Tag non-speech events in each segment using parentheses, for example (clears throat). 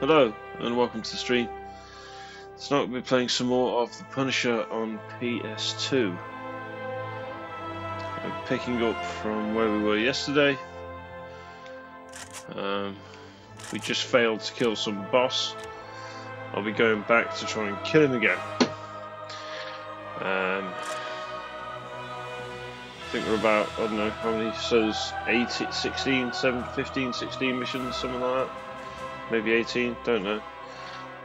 Hello and welcome to the stream. Tonight we'll be playing some more of The Punisher on PS2. We're picking up from where we were yesterday. Um, we just failed to kill some boss. I'll be going back to try and kill him again. Um, I think we're about, I don't know, how many, so there's 18, 16, 7, 15, 16 missions, something like that maybe 18, don't know.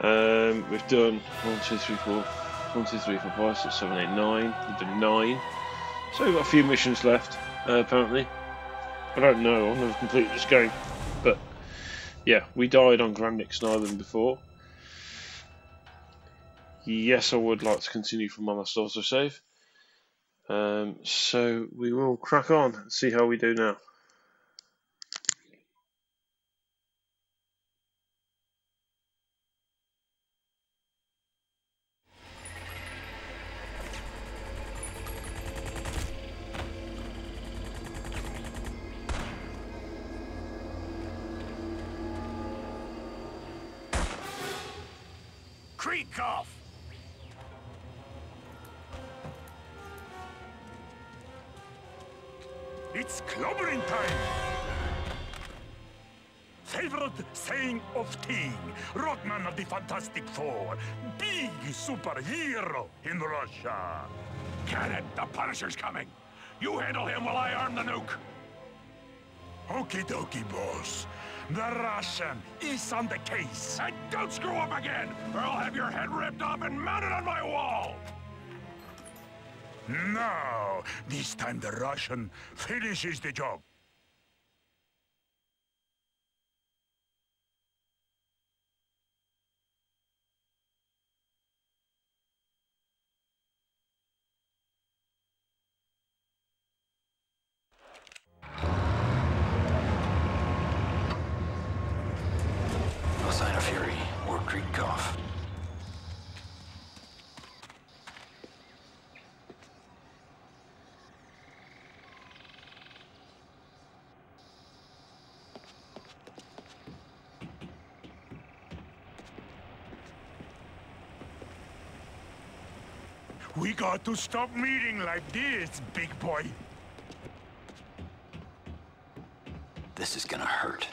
Um, we've done 1, 2, 3, 4, 1, 2, 3, 4, 5, 6, 7, 8, 9. We've done 9. So we've got a few missions left, uh, apparently. I don't know, I've never completed this game. But, yeah, we died on Grand Nixon Island before. Yes, I would like to continue from my last autosave. Um, so we will crack on and see how we do now. It's clobbering time! Favorite saying of Ting, Rockman of the Fantastic Four, big superhero in Russia. Get it, the Punisher's coming. You handle him while I arm the nuke. Okie dokie, boss. The Russian is on the case. And don't screw up again, or I'll have your head ripped off and mounted on my wall! No, this time the Russian finishes the job. Sign of Fury or Kreigkov. We got to stop meeting like this, big boy. This is gonna hurt.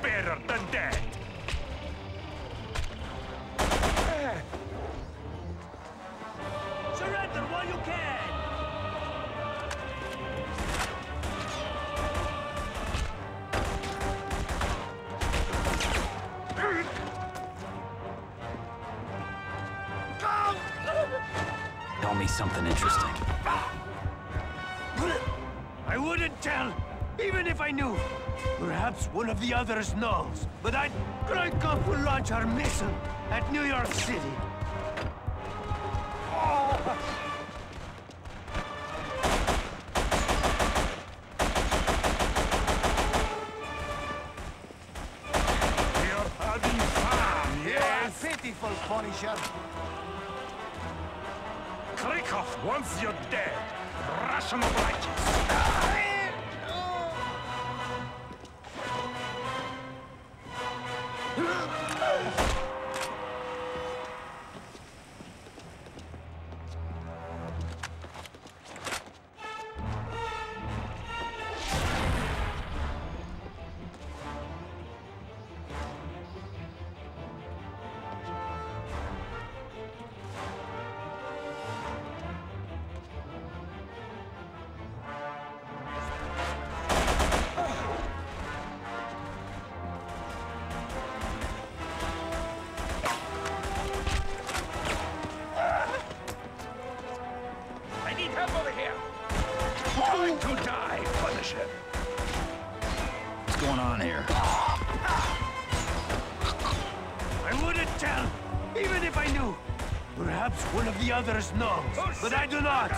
Better than that! Surrender while you can! Tell me something interesting. I wouldn't tell, even if I knew. Perhaps one of the others knows, but I... Kreigkov will launch our missile at New York City. Tell, even if I knew. Perhaps one of the others knows, but I do not.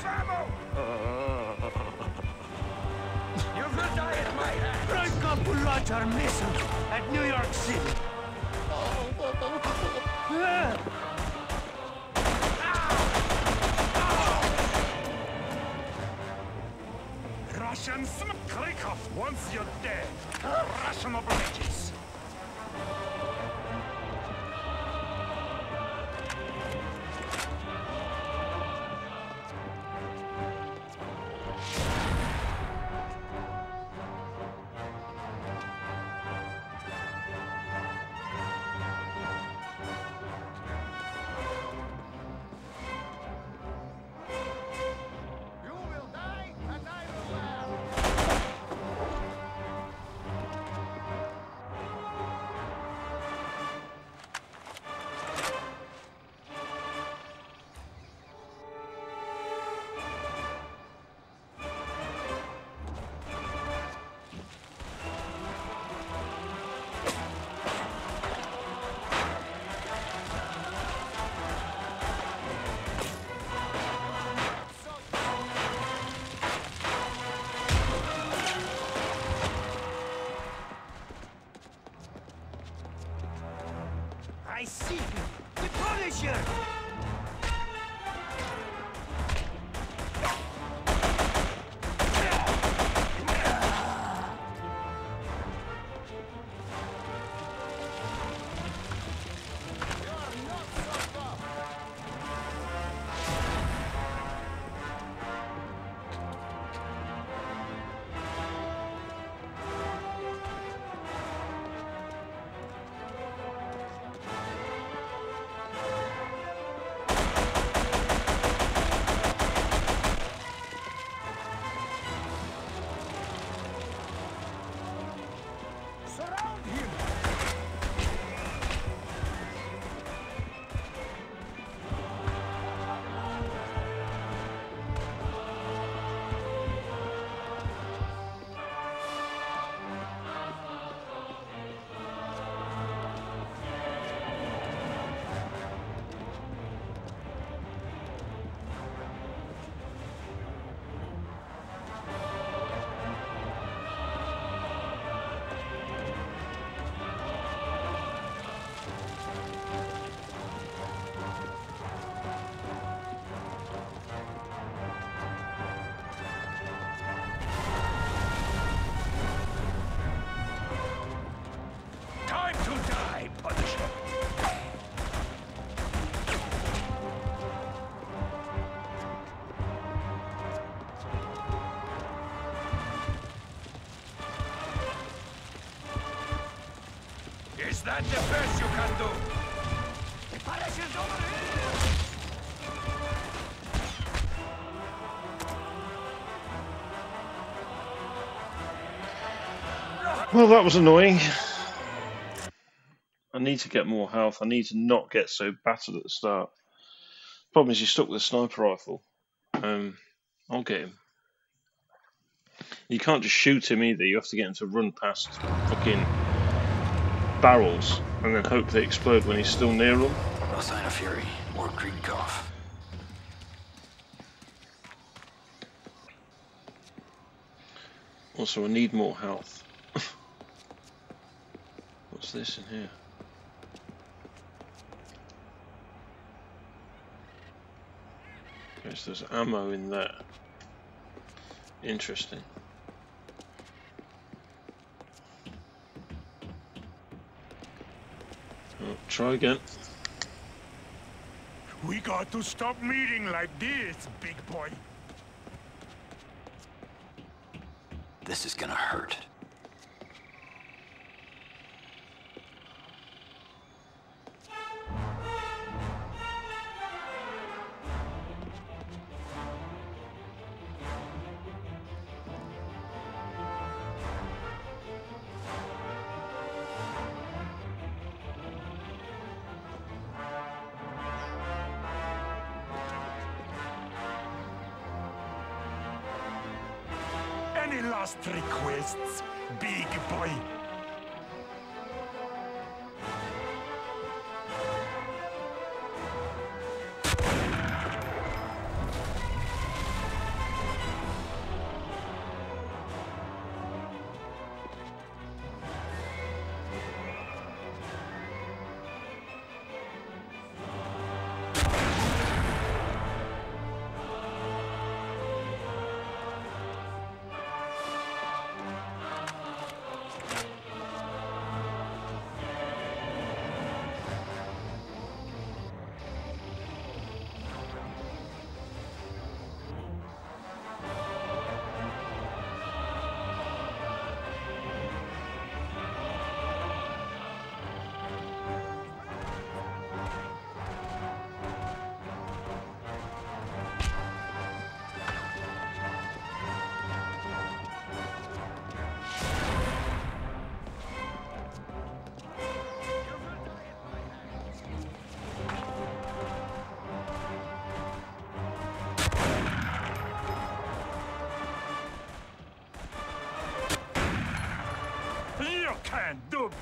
You will die at my hand. Kreigkov will launch our missile at New York City. Ah! Russian sm- Kreigkov wants you dead. Russian obligers. Well, that was annoying. I need to get more health. I need to not get so battered at the start. Problem is, you're stuck with a sniper rifle. Um, I'll get him. You can't just shoot him either. You have to get him to run past fucking barrels and then hope they explode when he's still near them. No sign of Fury or Kreigkov. Also, I need more health. What's this in here? Okay, so there's ammo in there. Interesting. Oh, try again. We got to stop meeting like this, big boy. This is gonna hurt.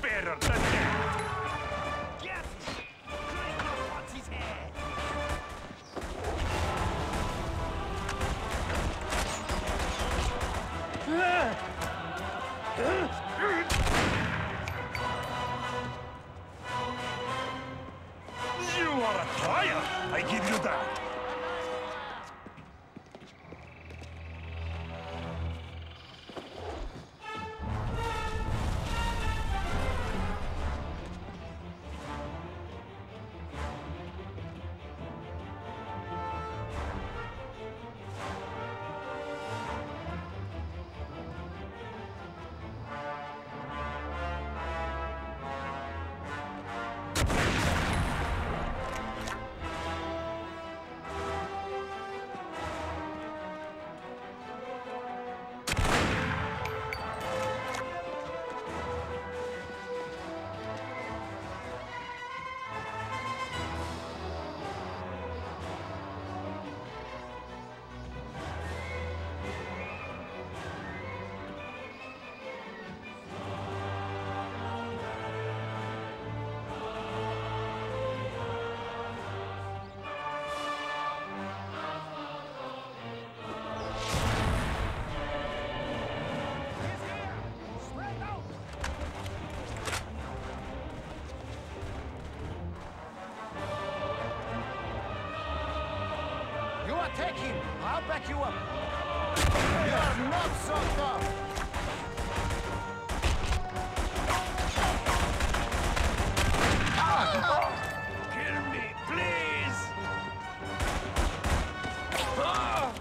Can attack him. I'll back you up. You are not so tough. Ah! Kill me, please! Ah!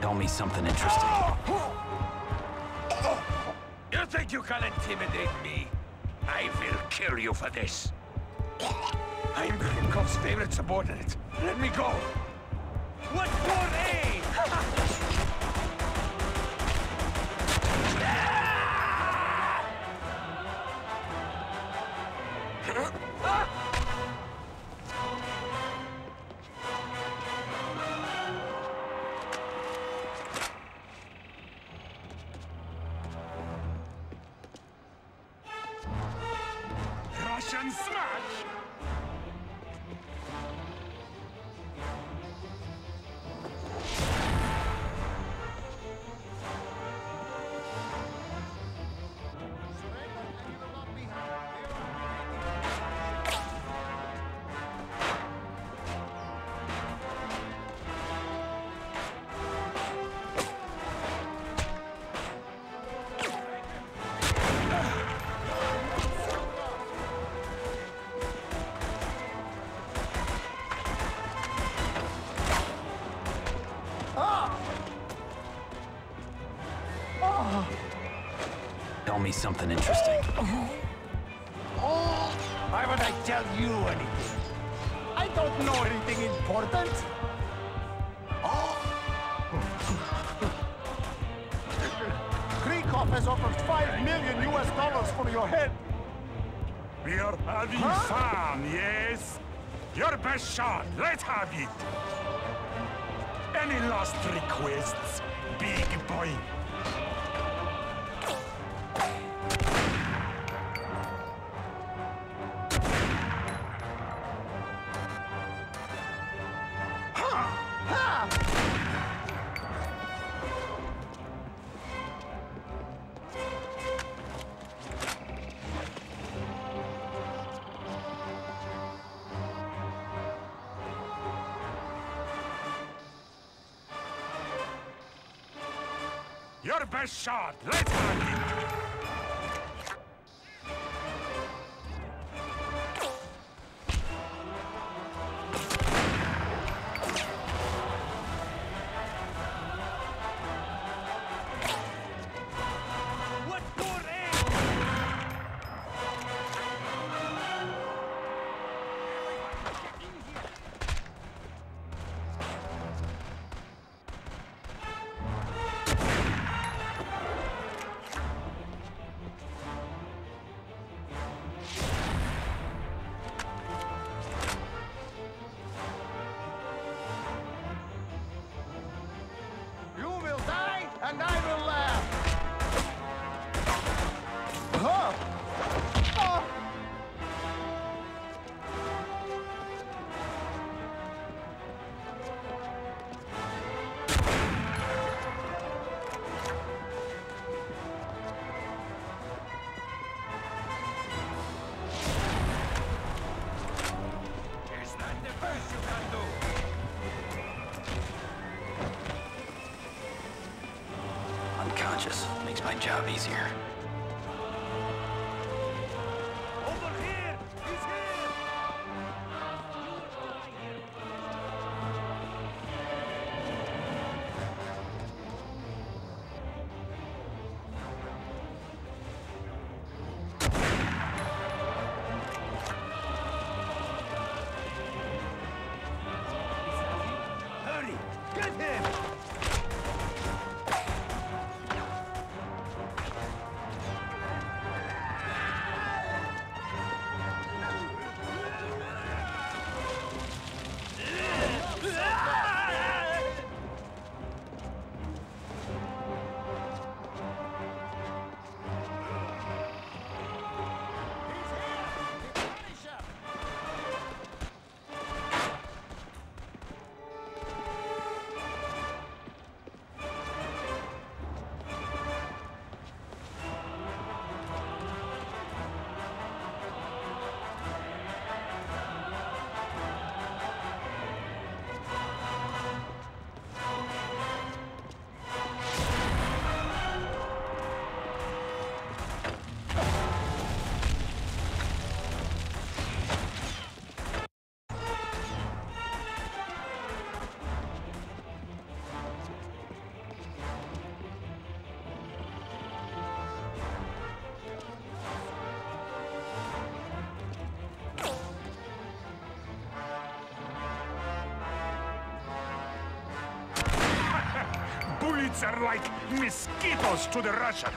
Tell me something interesting. You think you can intimidate me? I will kill you for this. I'm Kreigkov's favorite subordinate. Let me go. What for, eh? A? (laughs) Your best shot. Let's go. conscious. Makes my job easier. Are like mosquitoes to the Russian.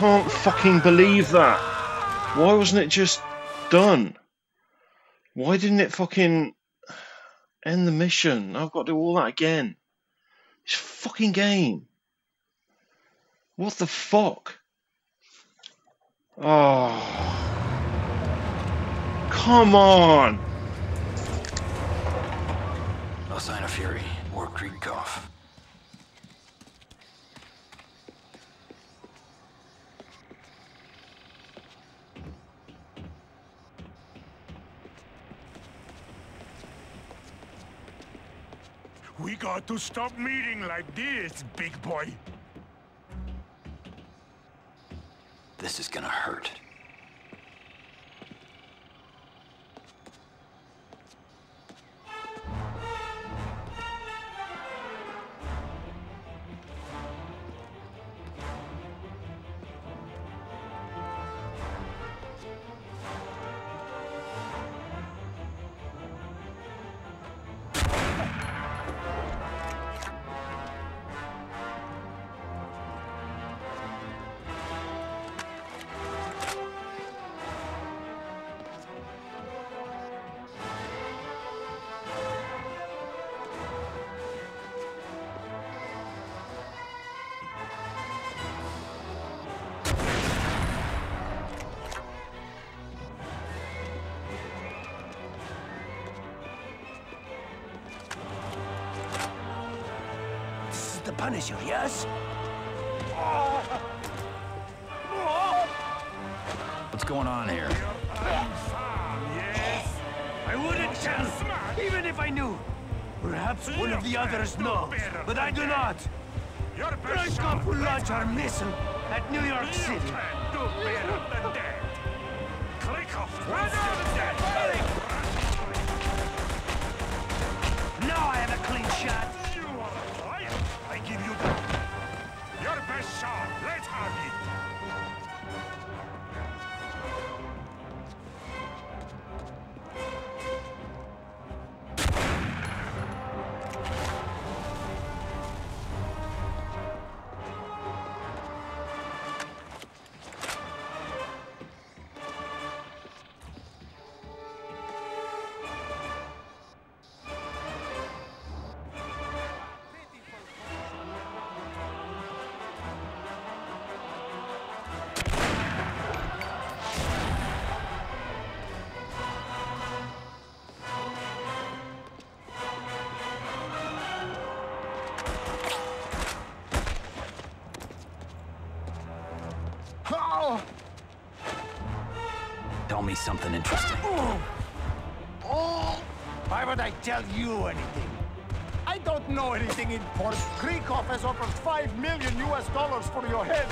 Can't fucking believe that. Why wasn't it just done? Why didn't it fucking end the mission? I've got to do all that again. This fucking game. What the fuck? Oh. Come on! No sign of Fury or Kreigkov. We got to stop meeting like this, big boy. This is gonna hurt. The Punisher, yes? What's going on here? Yes. I wouldn't tell, even if I knew. Perhaps one of the others knows, but I do not. Your best Kreigkov shot. will launch our missile at New York City. can do better than that. Kreigkov wants you dead. Now I have a clean shot. Something interesting. Oh! Why would I tell you anything? I don't know anything important. Kreigkov has offered five million US dollars for your head.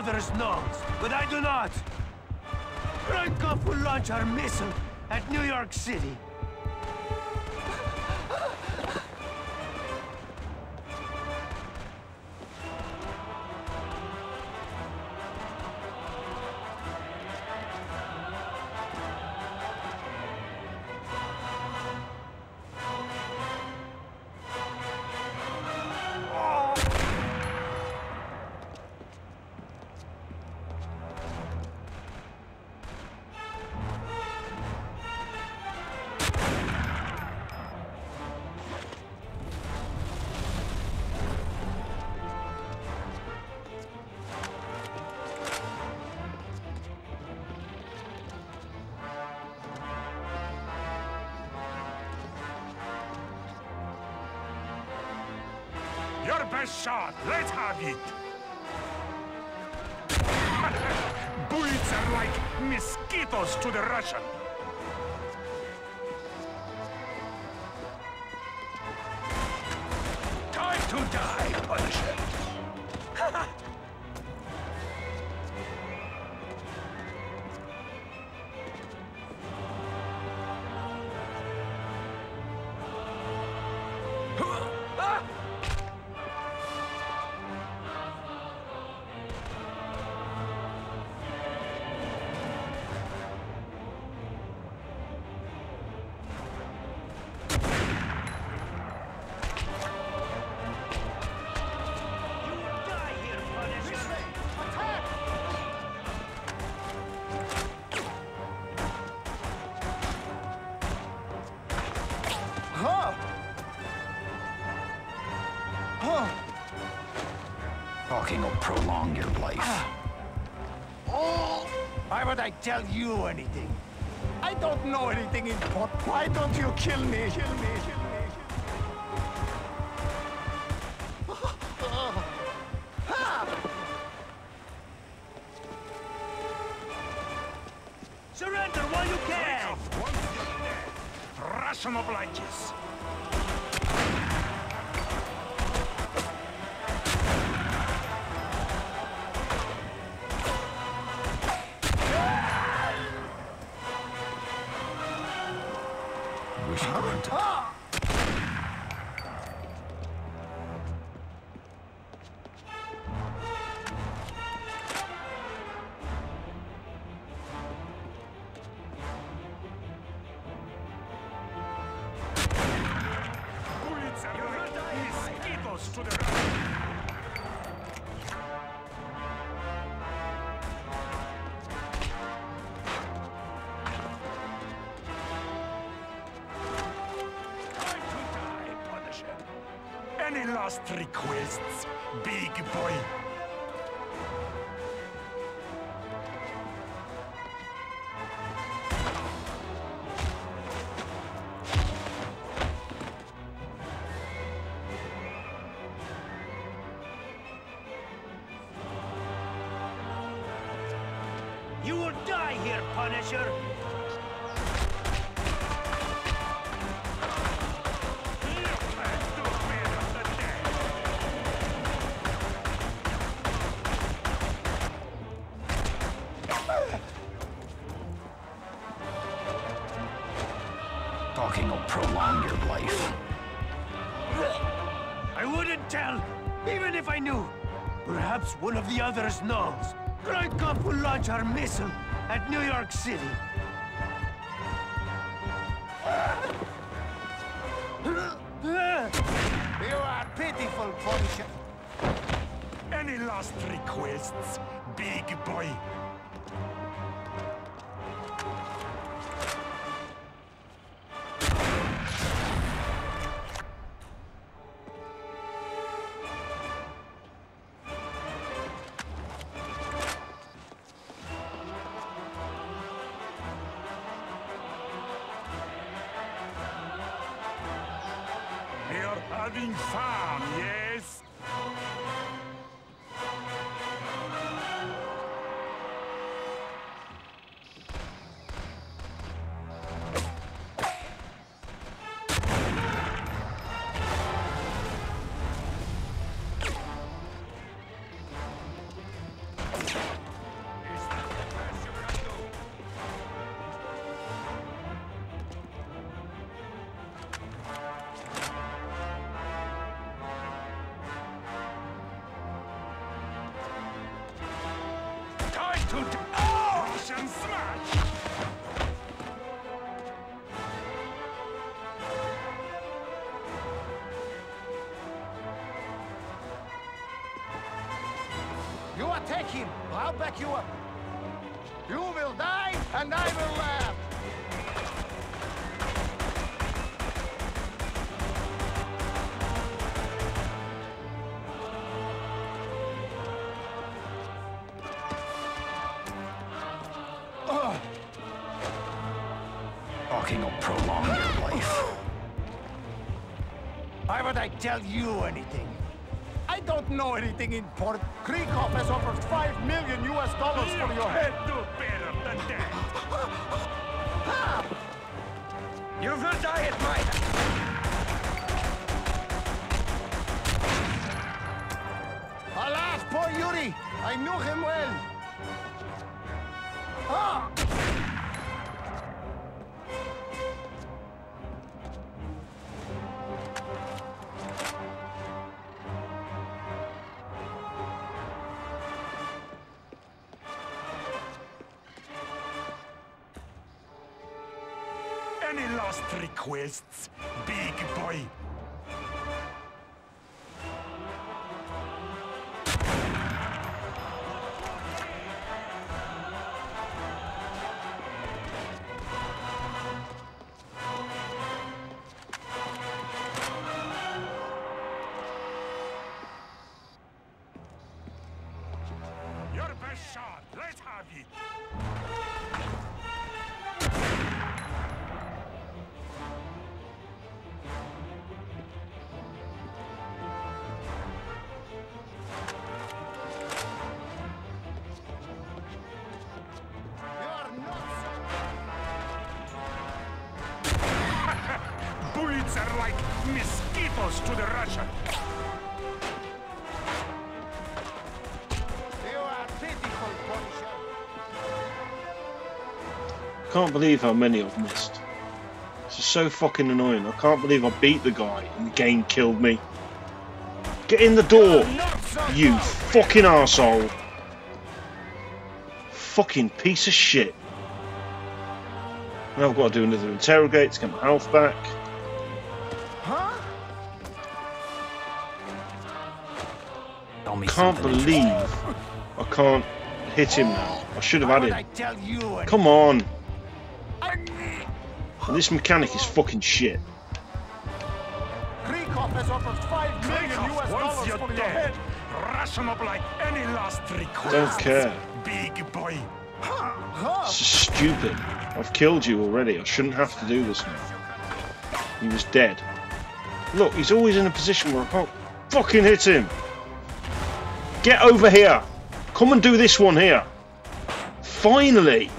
Others know, but I do not. Kreigkov will launch our missile at New York City. Best shot. Let's have it. Bullets are like mosquitoes to the Russian. Tell you anything? I don't know anything important. Why don't you kill me? Kill me, Punisher! Look, man, to fear of the dead. Talking will prolong your life. I wouldn't tell, even if I knew. Perhaps one of the others knows. Kreigkov will launch our missile at New York City. You're having back you up. You will die, and I will laugh. Talking will prolong your life. Why would I tell you anything? I don't know anything in port. Kreigkov has offered 5 million US dollars for your head. I can't believe how many I've missed. This is so fucking annoying. I can't believe I beat the guy and the game killed me. Get in the door, you fucking asshole! Fucking piece of shit. Now I've got to do another interrogate to get my health back. Huh? Tell me Can't believe I can't hit him now. I should have had him. I tell you anything? Come on. I... And this mechanic is fucking shit. Kreigkov has offered 5 million Kreigkov, US once dollars for your dead, head. ration up like any last request. Don't care. Big boy. Huh? This is stupid. I've killed you already. I shouldn't have to do this now. He was dead. Look, he's always in a position where I can't fucking hit him. Get over here. Come and do this one here. Finally.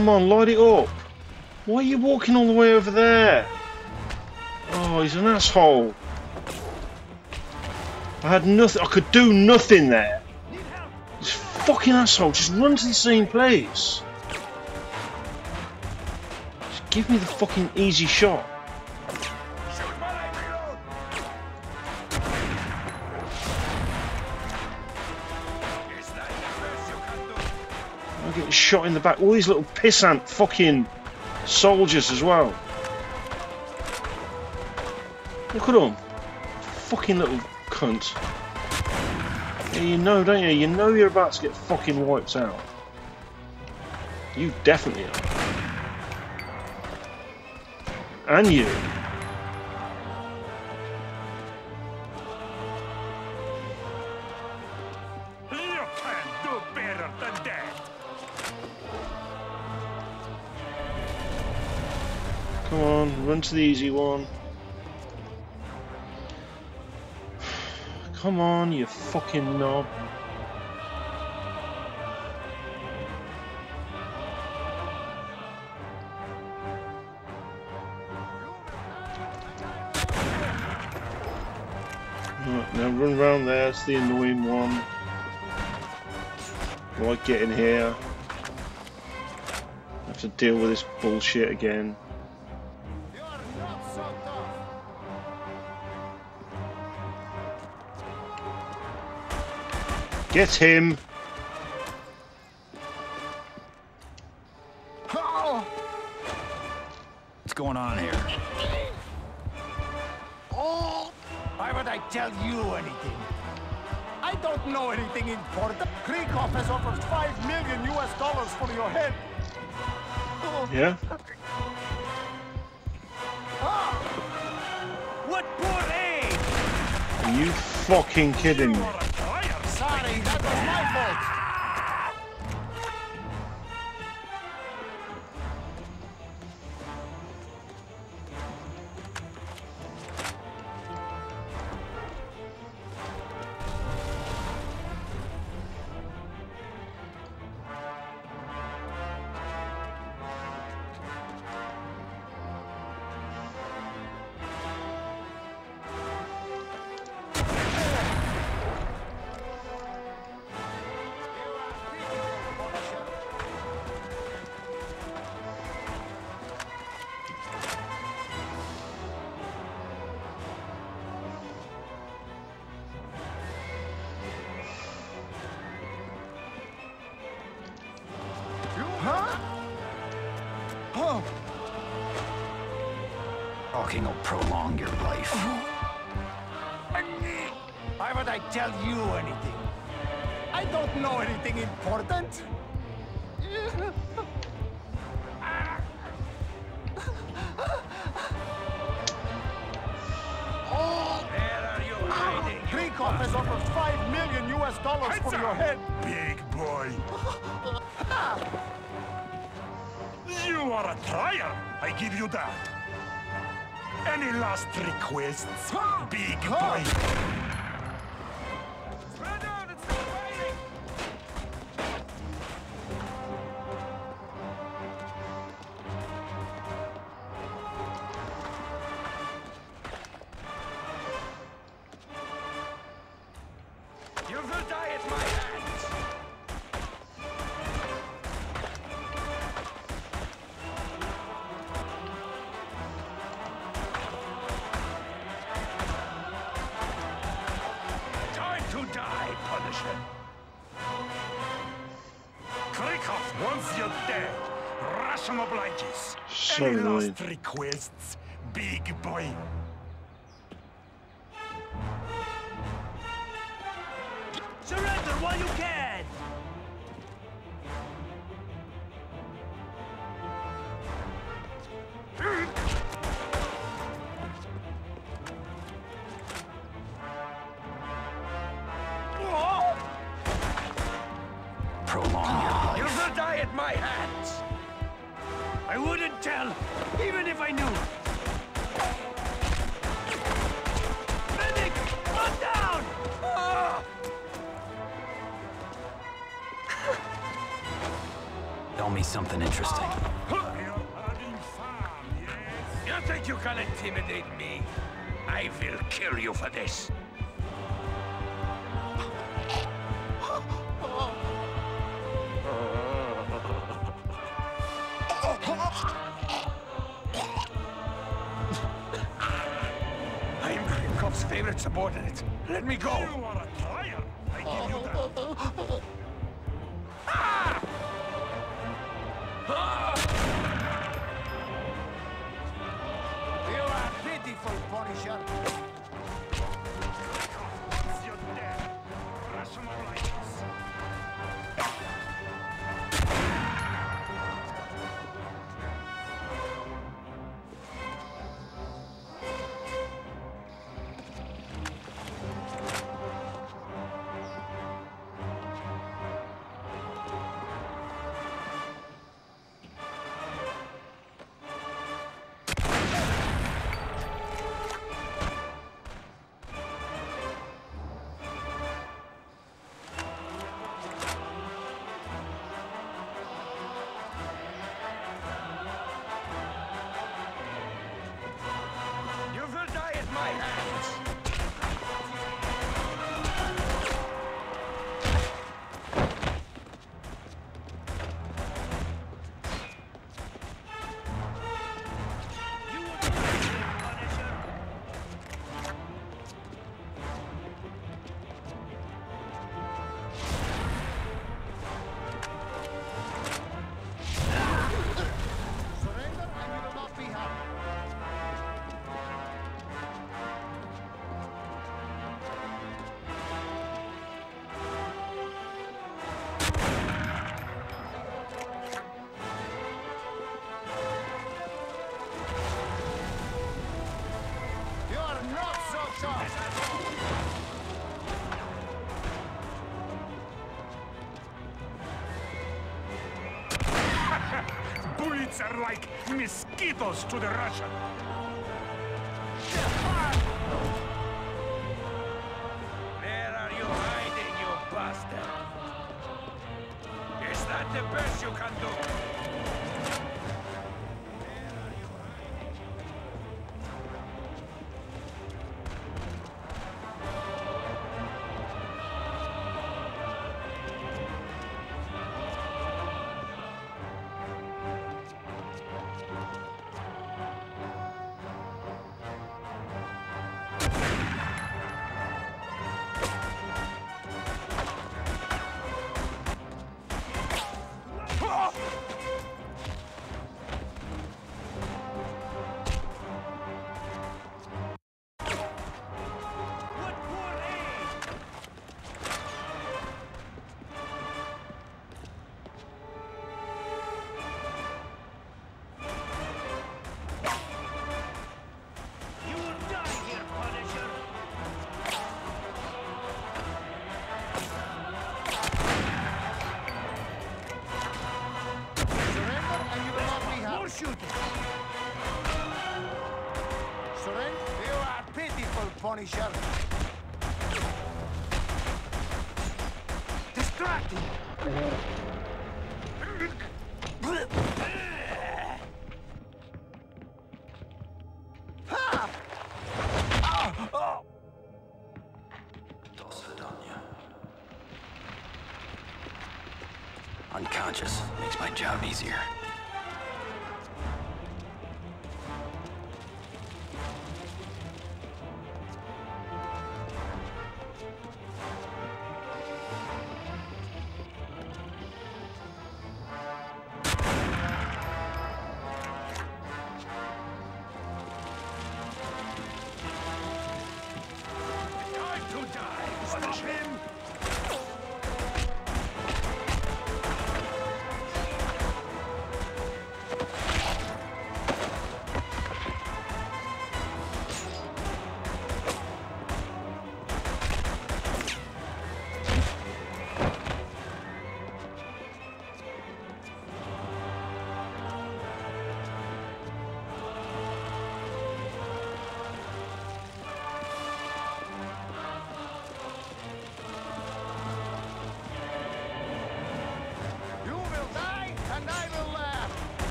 Come on, light it up. Why are you walking all the way over there? Oh, he's an asshole. I had nothing. I could do nothing there. This fucking asshole. Just run to the same place. Just give me the fucking easy shot. Shot in the back. All these little pissant fucking soldiers as well. Look at them. Fucking little cunt. Yeah, you know, don't you? You know you're about to get fucking wiped out. You definitely are. And you. You to the easy one. Come on, you fucking knob. Now run round there, it's the annoying one. Like getting here. Have to deal with this bullshit again. Get him! What's going on here? Oh! Why would I tell you anything? I don't know anything important. Kreigkov has offered 5 million US dollars for your head. Oh. Yeah? Ah! What! Are you fucking kidding me? I tell you anything? I don't know anything important. oh. Where are you hiding? Kreigkov has offered five million US dollars for your head. Big boy. you are a trier. I give you that. Any last requests? Big boy. boy. for this. (laughs) I'm Kreigkov's favorite subordinate. Let me go. Bullets are like mosquitoes to the Russian.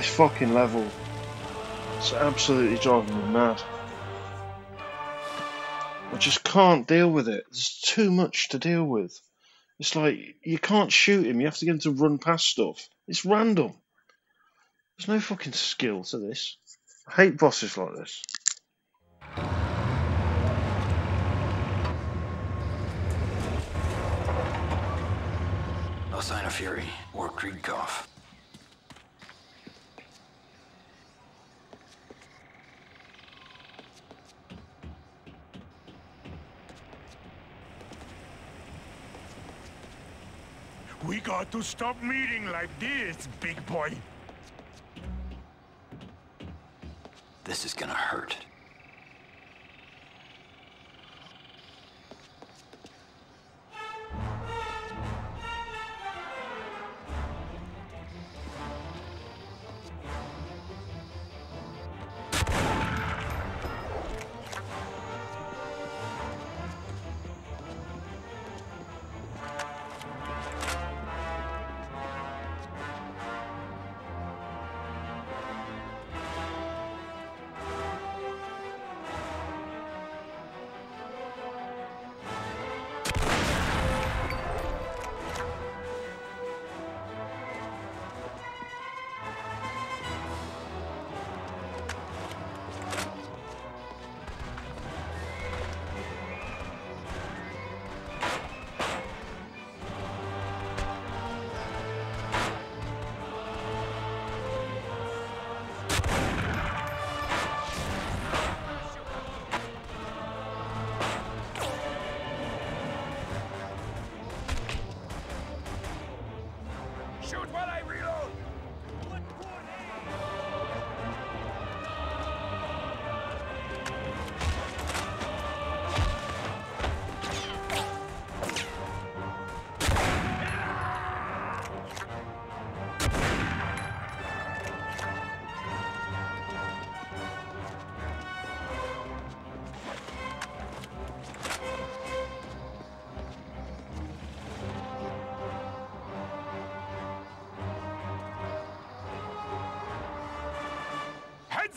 This fucking level. It's absolutely driving me mad. I just can't deal with it. There's too much to deal with. It's like you can't shoot him. You have to get him to run past stuff. It's random. There's no fucking skill to this. I hate bosses like this. No Sign of Fury or Kreigkov. We got to stop meeting like this, big boy. This is gonna hurt.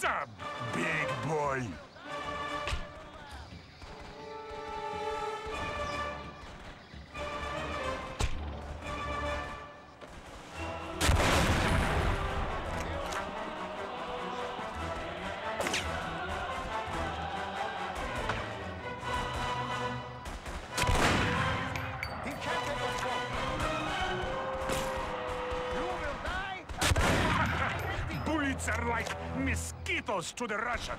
Heads Bullets are like mosquitoes to the Russian.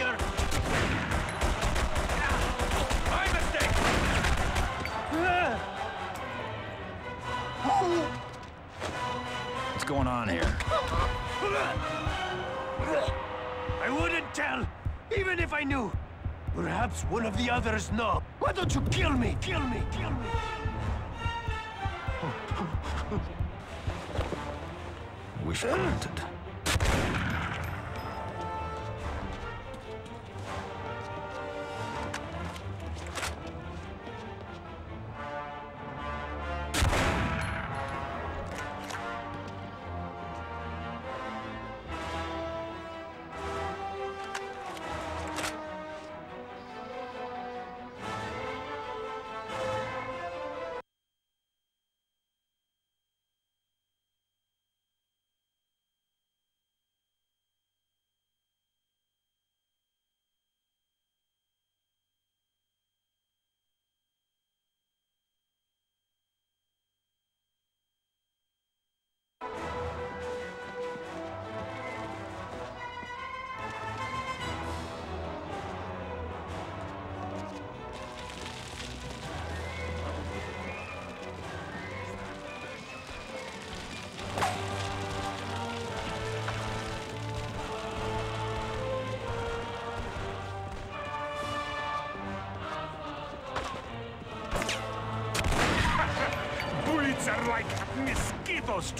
Punisher! My mistake. What's going on here? I wouldn't tell, even if I knew. Perhaps one of the others know. Why don't you kill me? Kill me, kill me. Wish granted. like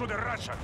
mosquitoes to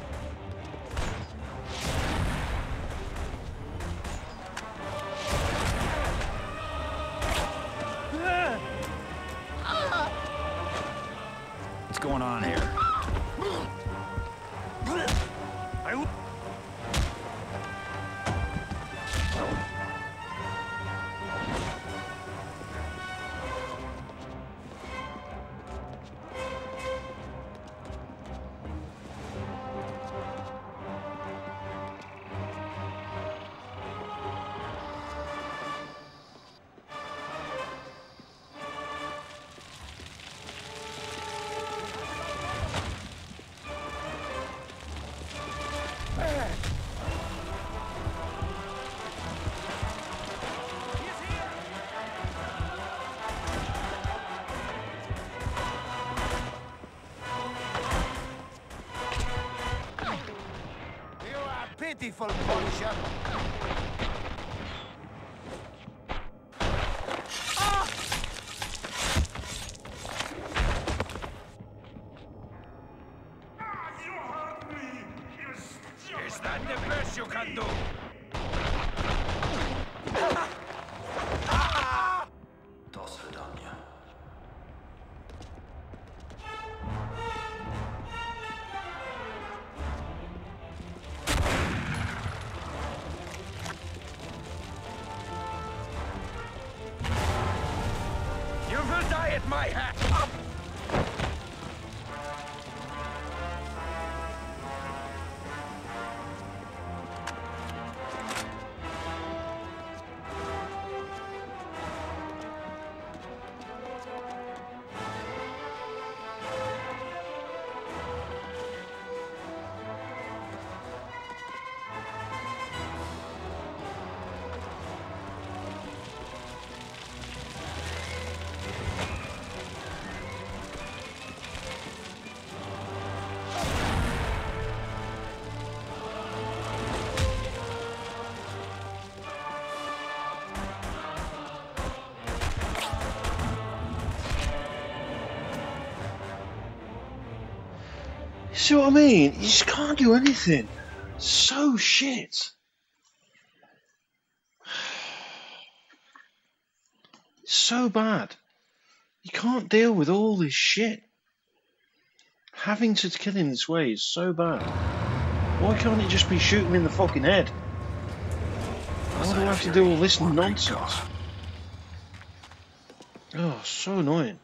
are pitiful, Punisher. See what I mean? You just can't do anything. So shit. So bad. You can't deal with all this shit. Having to kill him this way is so bad. Why can't it just be shooting him in the fucking head? Why do I have to do all this nonsense? Oh, so annoying.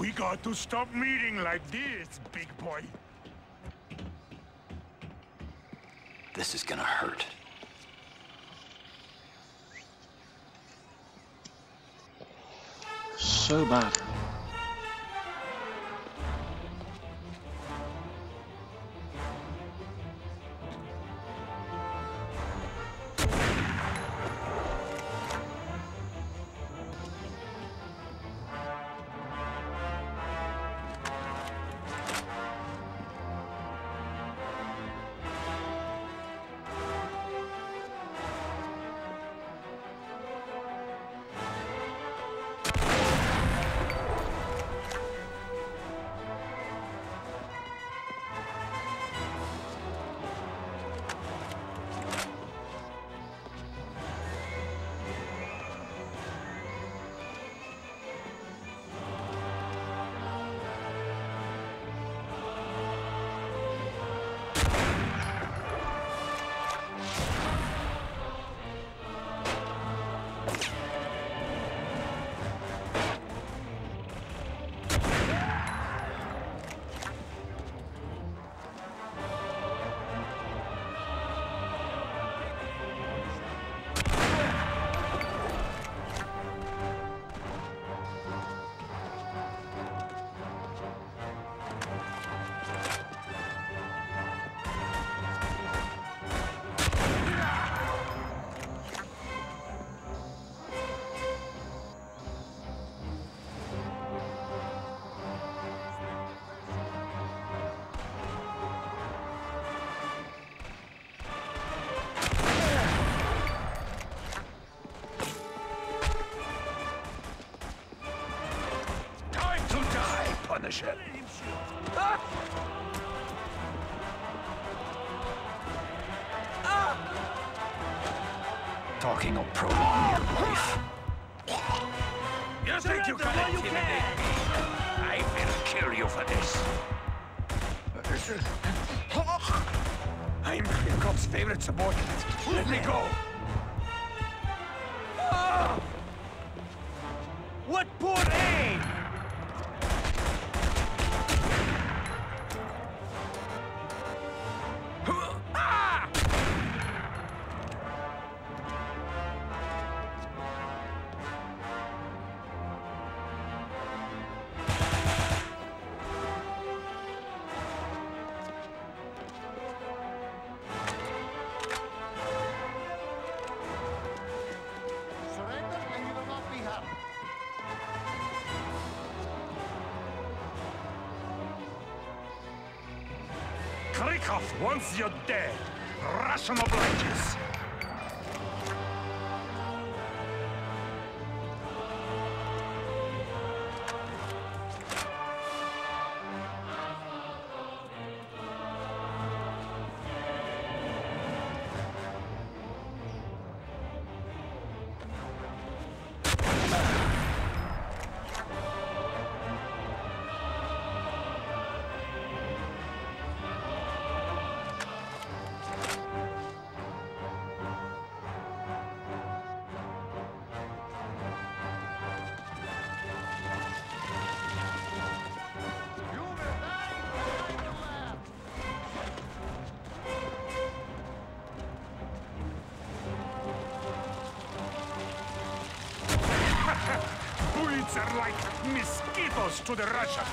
We got to stop meeting like this, big boy. This is gonna hurt. So bad. Hardly gone. off once you're dead. Russian oblige. to the Russians.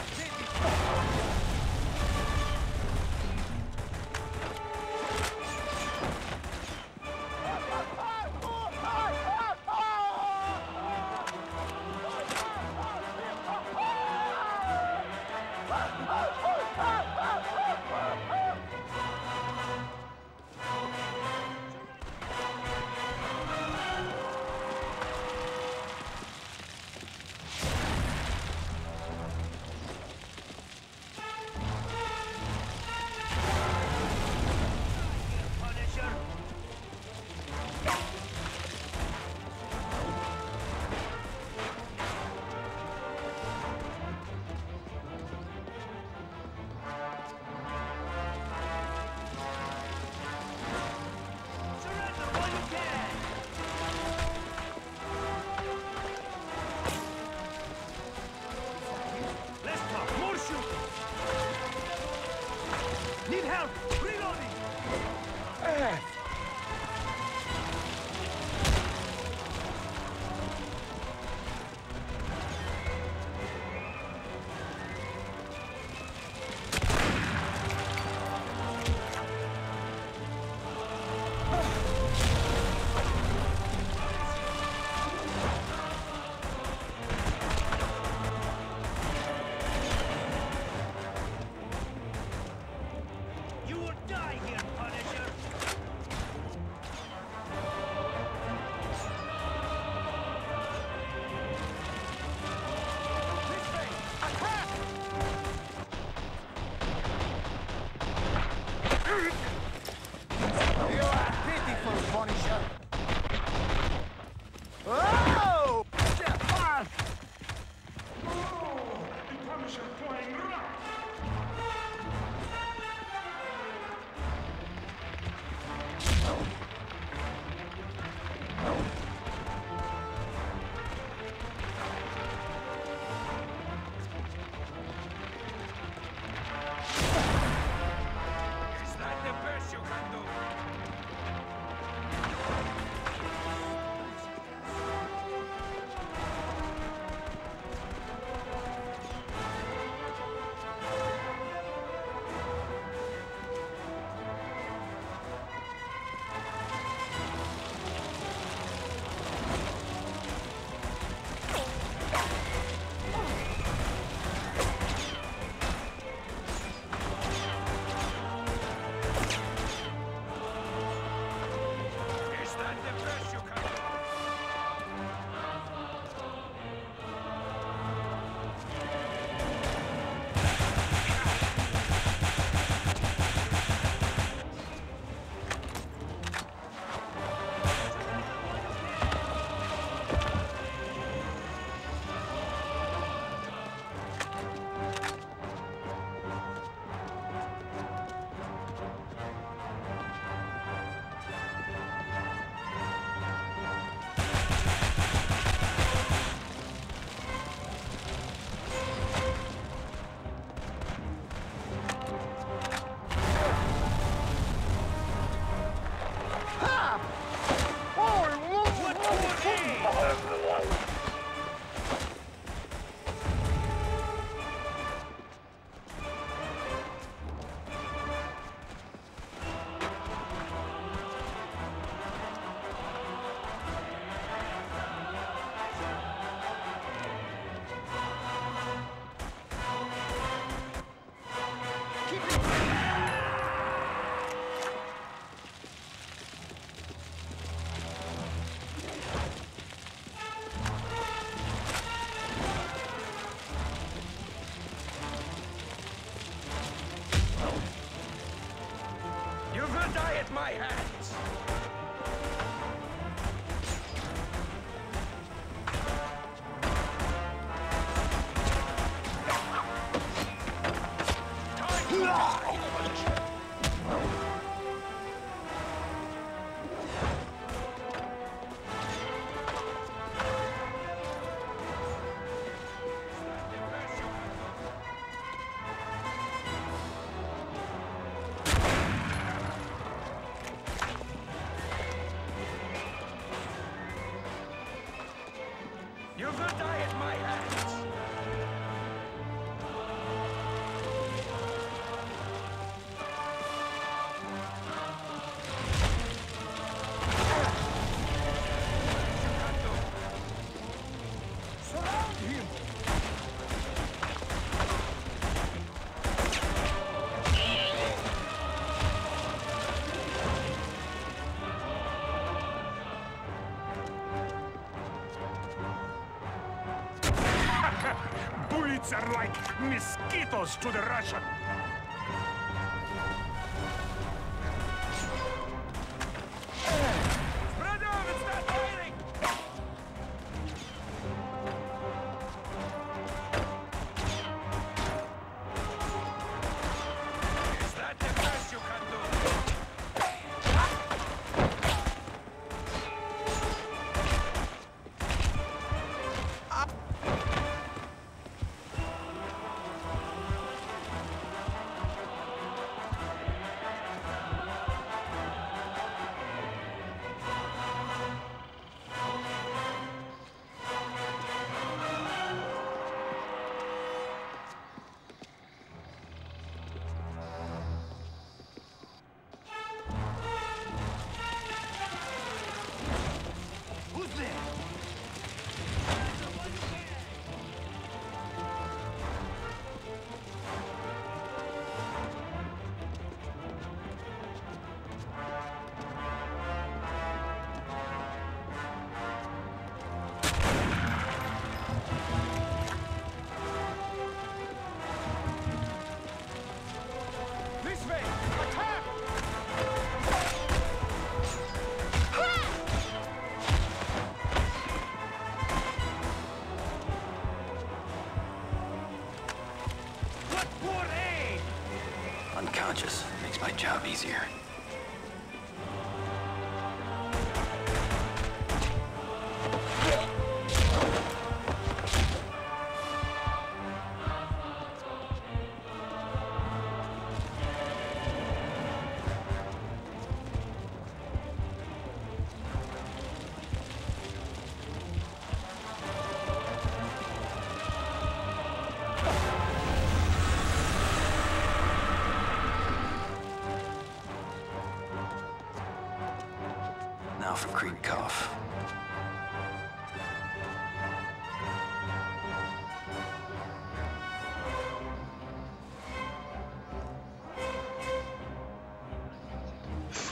Are like mosquitoes to the Russian.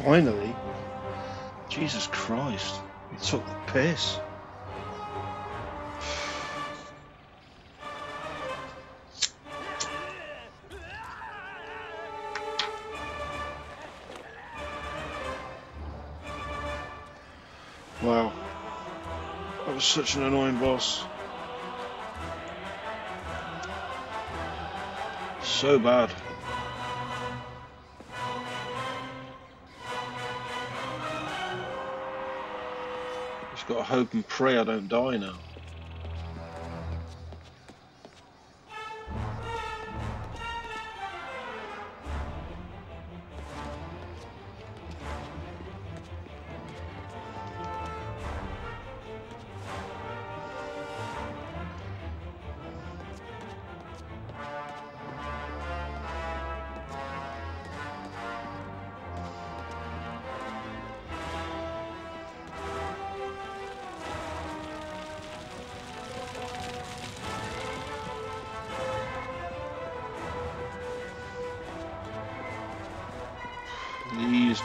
Finally. Jesus Christ. He took the piss. Wow. That was such an annoying boss. So bad. Hope and pray I don't die now.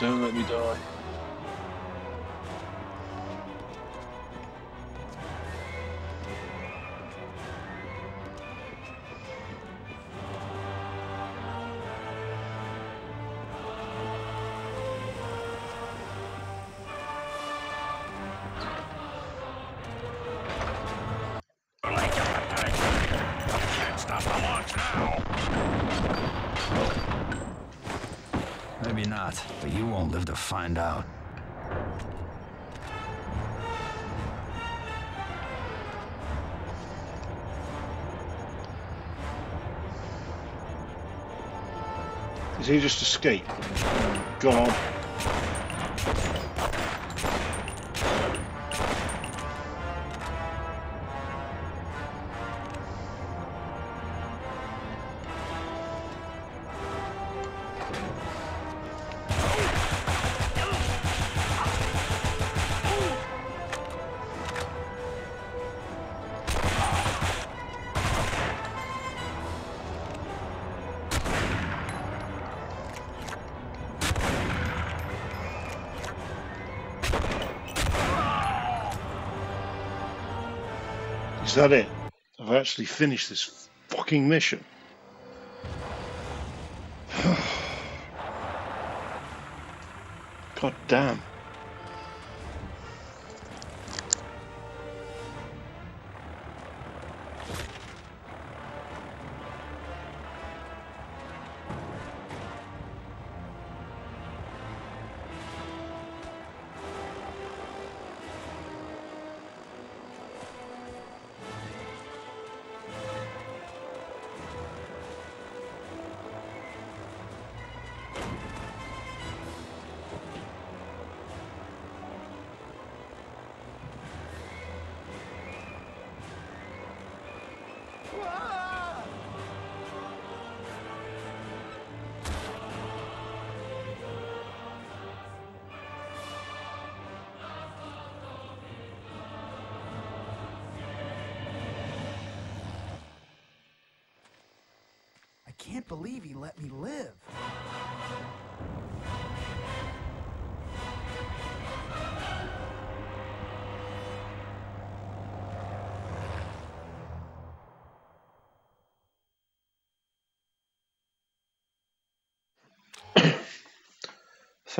Don't let me die. Find out. Is he just escaped? Gone. Is that it? I've actually finished this fucking mission. (sighs) God damn.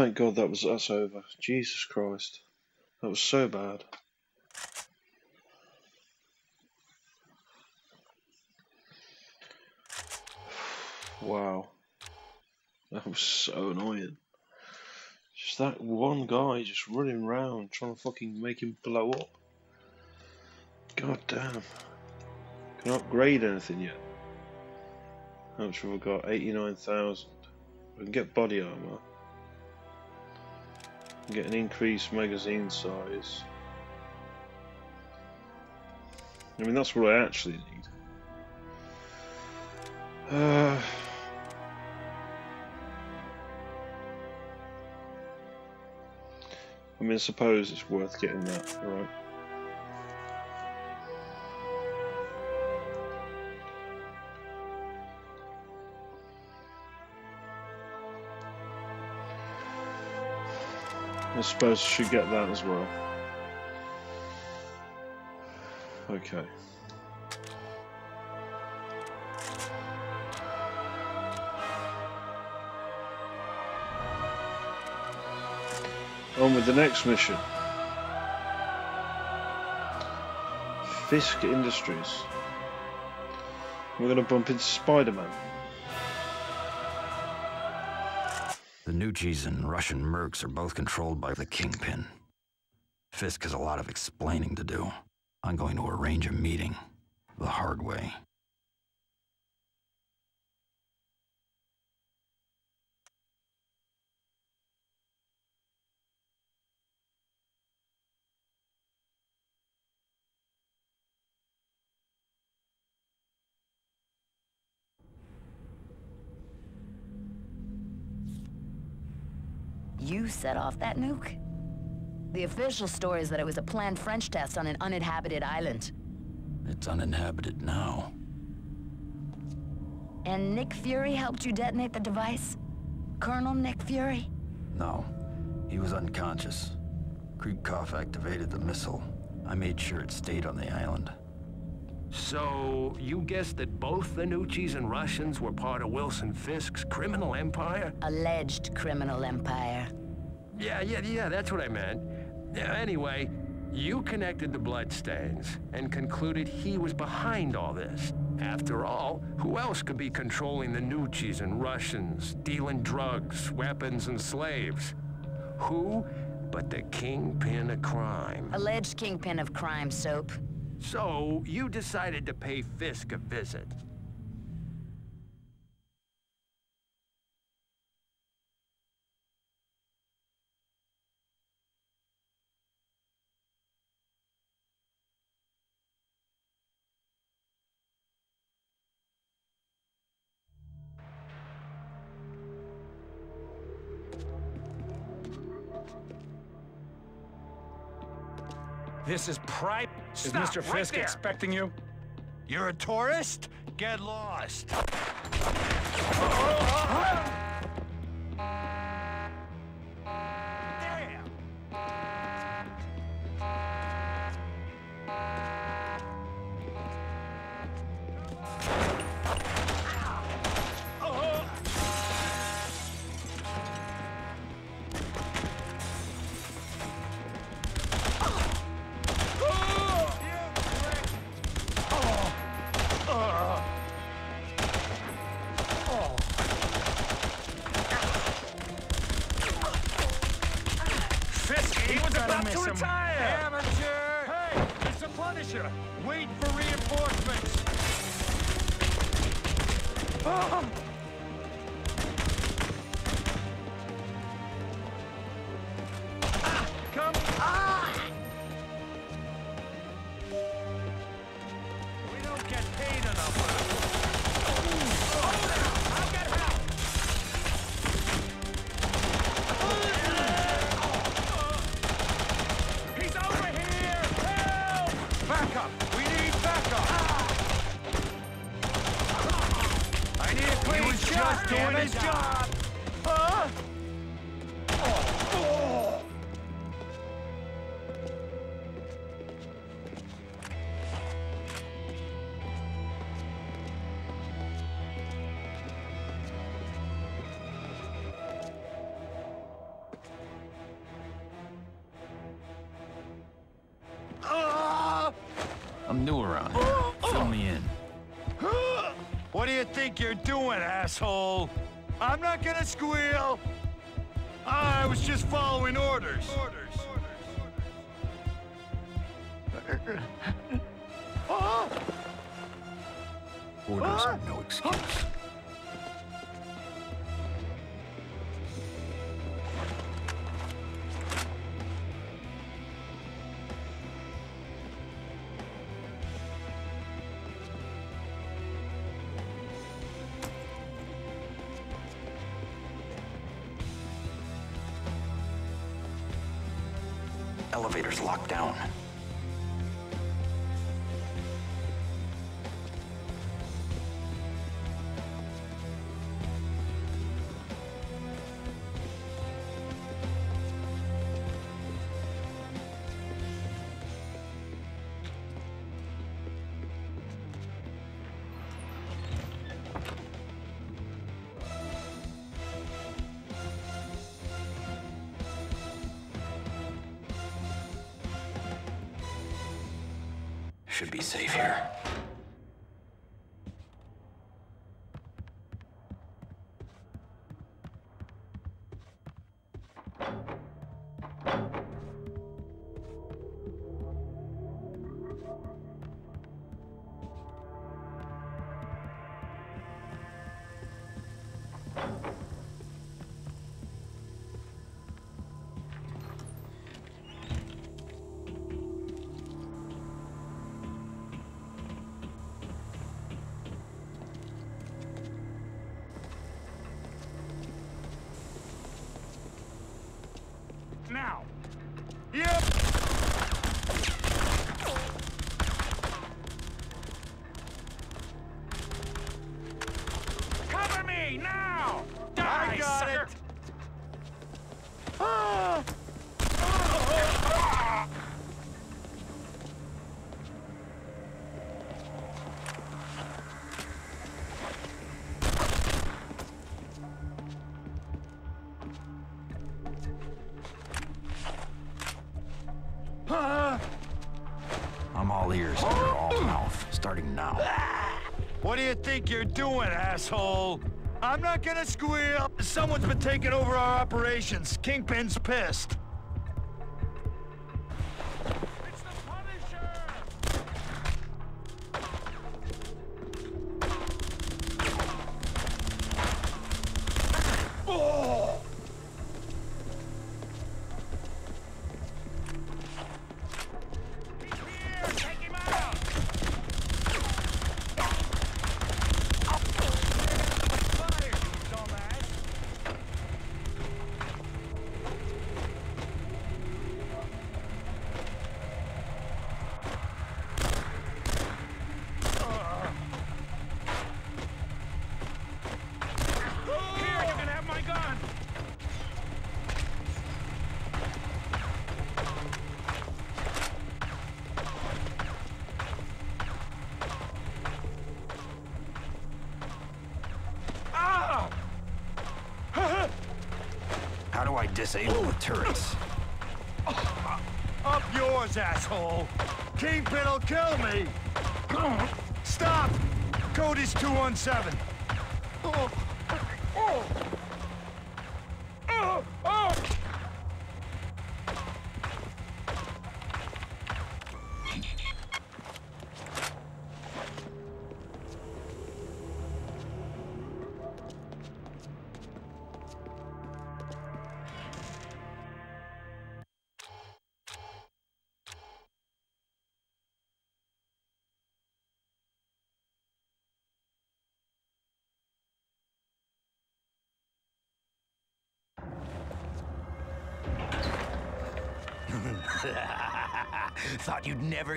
Thank God that was us over. Jesus Christ. That was so bad. Wow. That was so annoying. Just that one guy just running around trying to fucking make him blow up. God damn. Can I upgrade anything yet? How much have I got? 89,000. I can get body armor. Get an increased magazine size. I mean, that's what I actually need. Uh, I mean, suppose it's worth getting that, right? I suppose I should get that as well. Okay. On with the next mission. Fisk Industries. We're going to bump into Spider-Man. The Gnucci's and Russian mercs are both controlled by the Kingpin. Fisk has a lot of explaining to do. I'm going to arrange a meeting. The hard way. Off that nuke? The official story is that it was a planned French test on an uninhabited island. It's uninhabited now. And Nick Fury helped you detonate the device? Colonel Nick Fury? No, he was unconscious. Kreigkov activated the missile. I made sure it stayed on the island. So, you guessed that both the Gnucci's and Russians were part of Wilson Fisk's criminal empire? Alleged criminal empire. Yeah, yeah, yeah, that's what I meant. Anyway, You connected the bloodstains and concluded he was behind all this. After all, who else could be controlling the Gnucci's and Russians, dealing drugs, weapons, and slaves? Who but the kingpin of crime? Alleged kingpin of crime, Soap. So, you decided to pay Fisk a visit. This is private. Is Stop, Mr. Fisk there. expecting you? You're a tourist? Get lost. Damn! Just doing his job! Huh? Doing, asshole? I'm not gonna squeal. I was just following orders. Orders. Orders are no excuse. Elevator's you're doing, asshole? I'm not gonna squeal. Someone's been taking over our operations. Kingpin's pissed. Disable the turrets? Up yours, asshole! Kingpin'll kill me! Stop! Code is 217.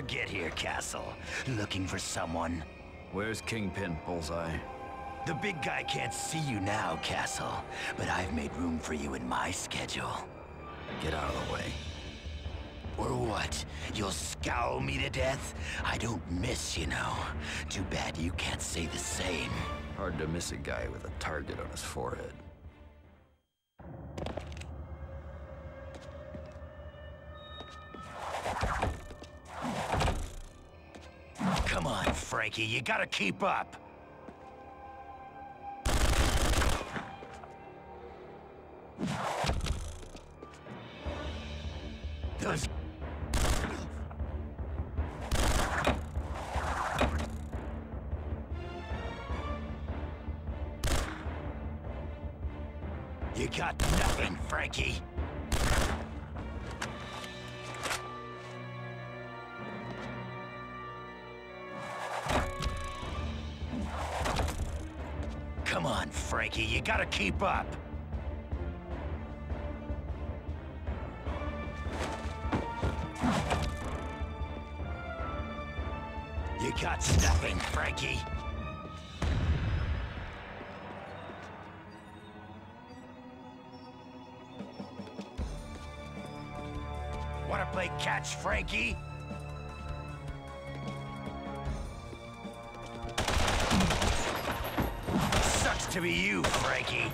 Get here, Castle. Looking for someone. Where's Kingpin, Bullseye? The big guy can't see you now, Castle. But I've made room for you in my schedule. Get out of the way. Or what? You'll scowl me to death? I don't miss, you know. Too bad you can't say the same. Hard to miss a guy with a target on his forehead. You gotta keep up. Frankie. Wanna play catch, Frankie? Sucks to be you, Frankie.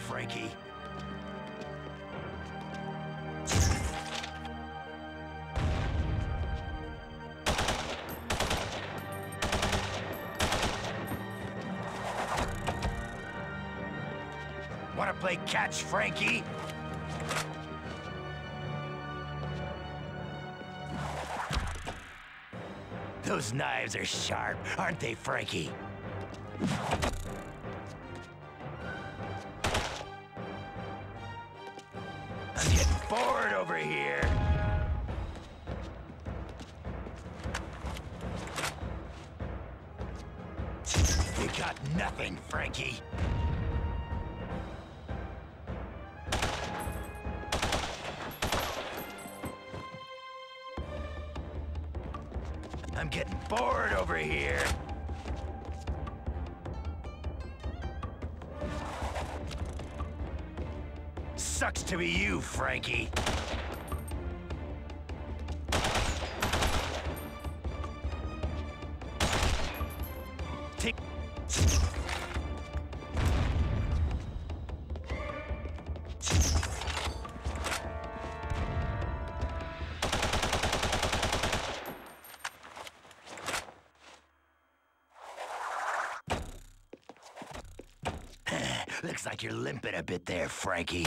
Frankie. Wanna play catch, Frankie? Those knives are sharp, aren't they, Frankie? Sucks to be you, Frankie. (sighs) Looks like you're limping a bit there, Frankie.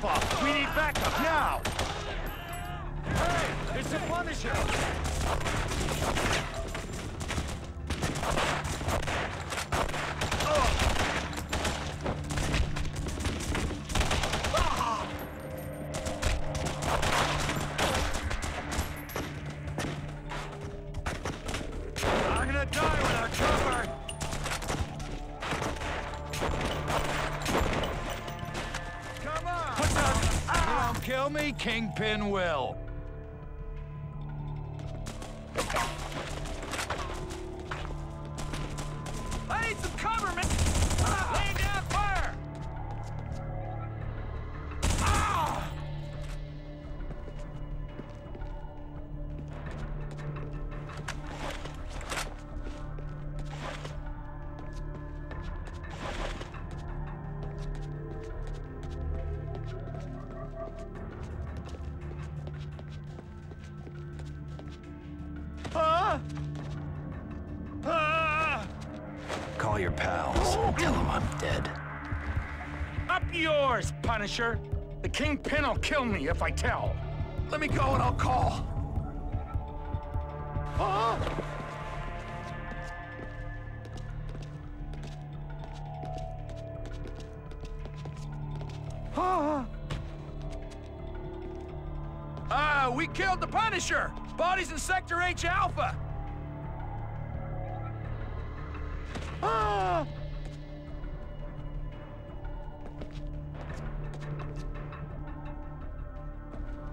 drop-off. We need backup now. Kingpin will. I tell. Let me go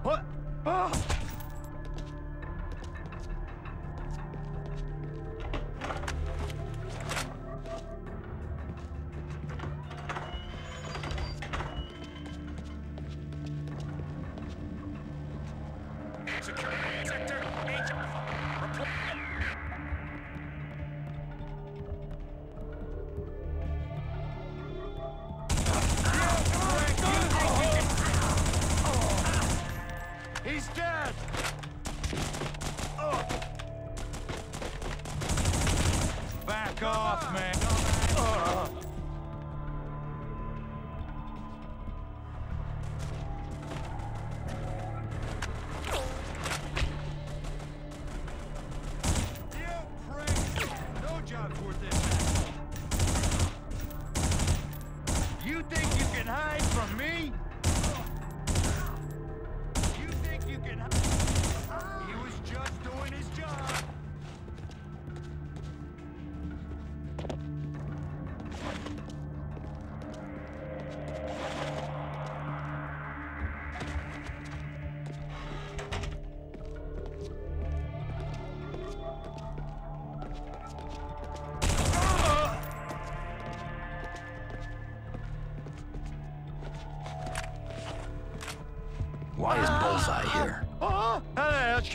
滚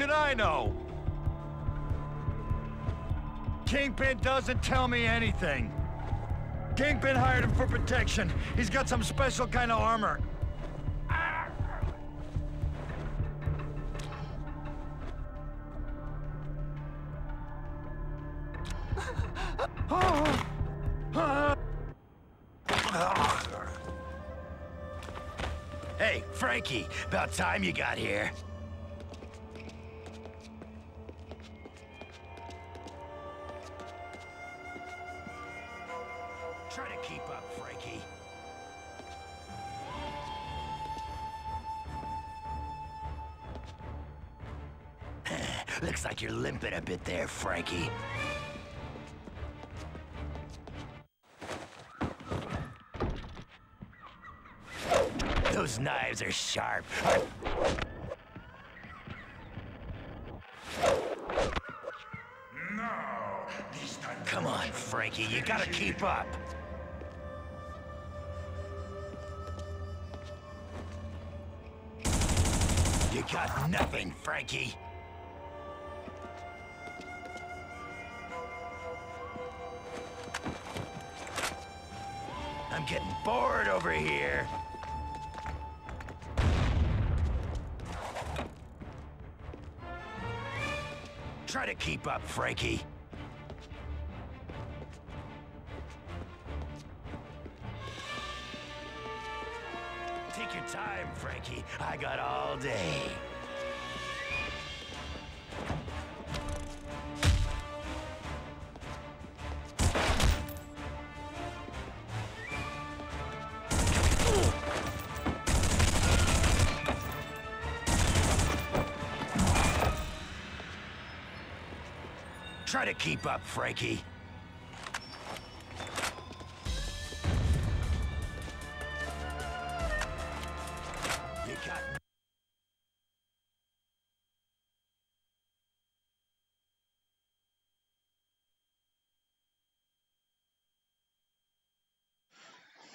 should I know? Kingpin doesn't tell me anything. Kingpin hired him for protection. He's got some special kind of armor. Hey, Frankie, about time you got here. Bit there, Frankie. Those knives are sharp. Time. Come on, Frankie, you gotta keep up. You got nothing, Frankie. Keep up, Frankie. Try to keep up, Frankie.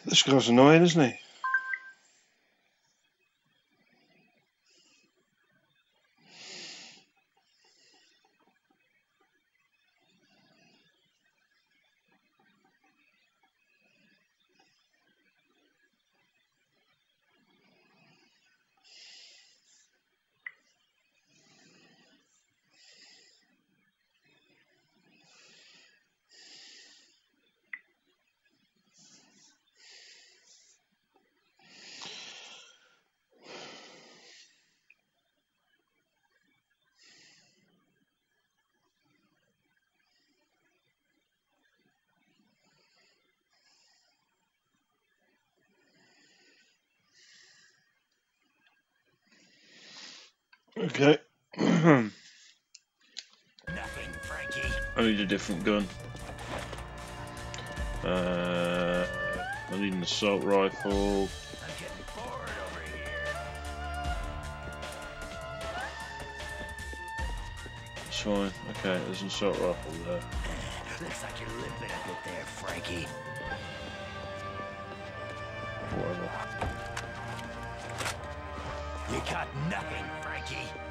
This guy's annoying, isn't he? Okay. Nothing, (clears throat) Frankie. I need a different gun. Uh, I need an assault rifle. I'm getting bored over here. It's fine. Okay, there's an assault rifle there. Looks like you're limping a bit there, Frankie. Whatever. You got nothing, Frankie.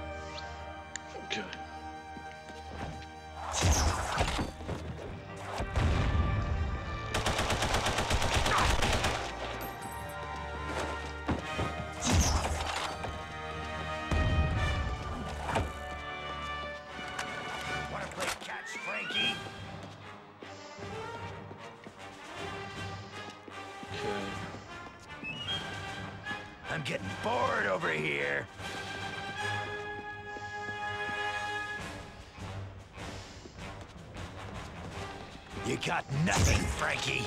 Frankie.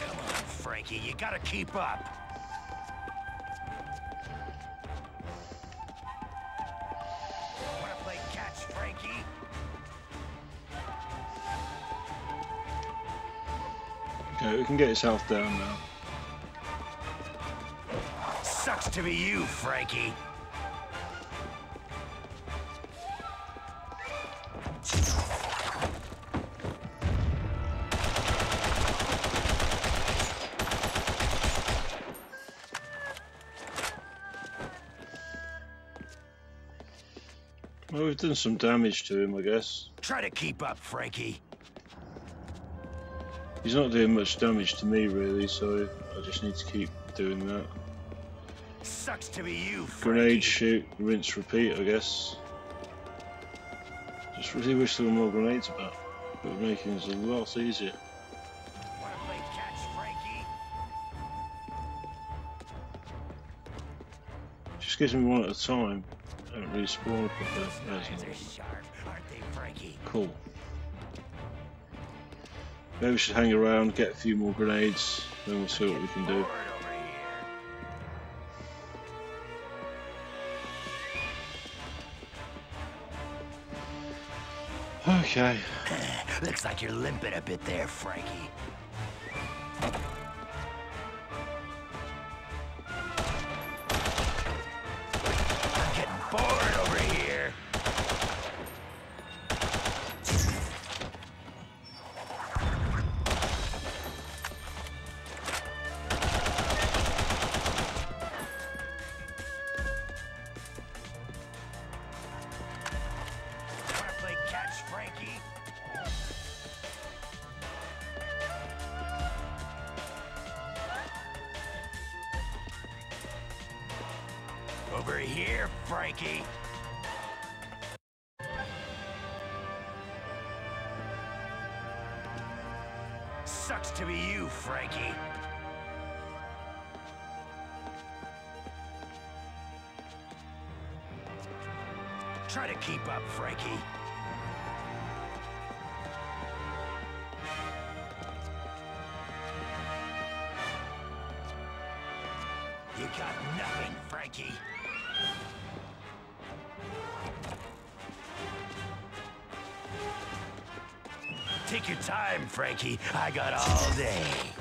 Come on, Frankie, you gotta keep up. Wanna play catch, Frankie? Okay, we can get his health down now to be you, Frankie. Well, we've done some damage to him, I guess. Try to keep up, Frankie. He's not doing much damage to me, really, so I just need to keep doing that. Sucks to be you, Frankie. Grenade, shoot, rinse, repeat, I guess. Just really wish there were more grenades about. It would make things a lot easier. Wanna play catch, Frankie? Just gives me one at a time. I don't really spawn properly. There's Eyes one. are sharp, aren't they, Frankie? Cool. Maybe we should hang around, get a few more grenades, then we'll see what we can do. Okay. (sighs) Looks like you're limping a bit there, Frankie. Frankie. Sucks to be you, Frankie. Try to keep up, Frankie. I got all day.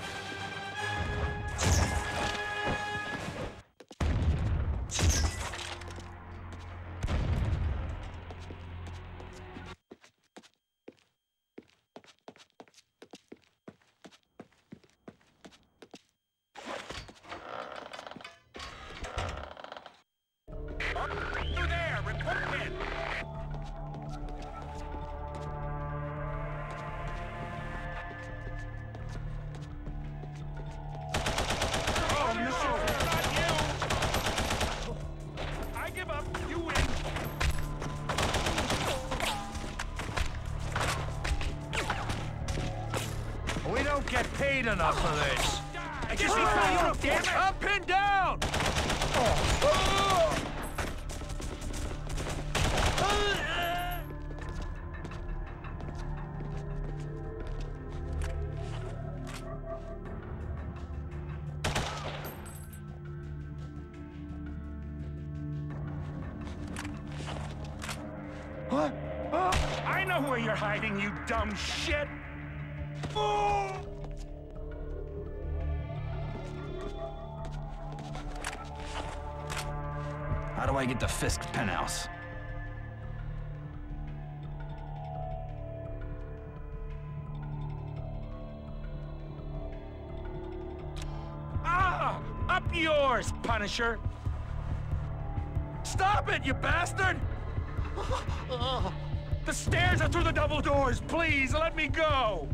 You bastard! (laughs) The stairs are through the double doors. Please, let me go!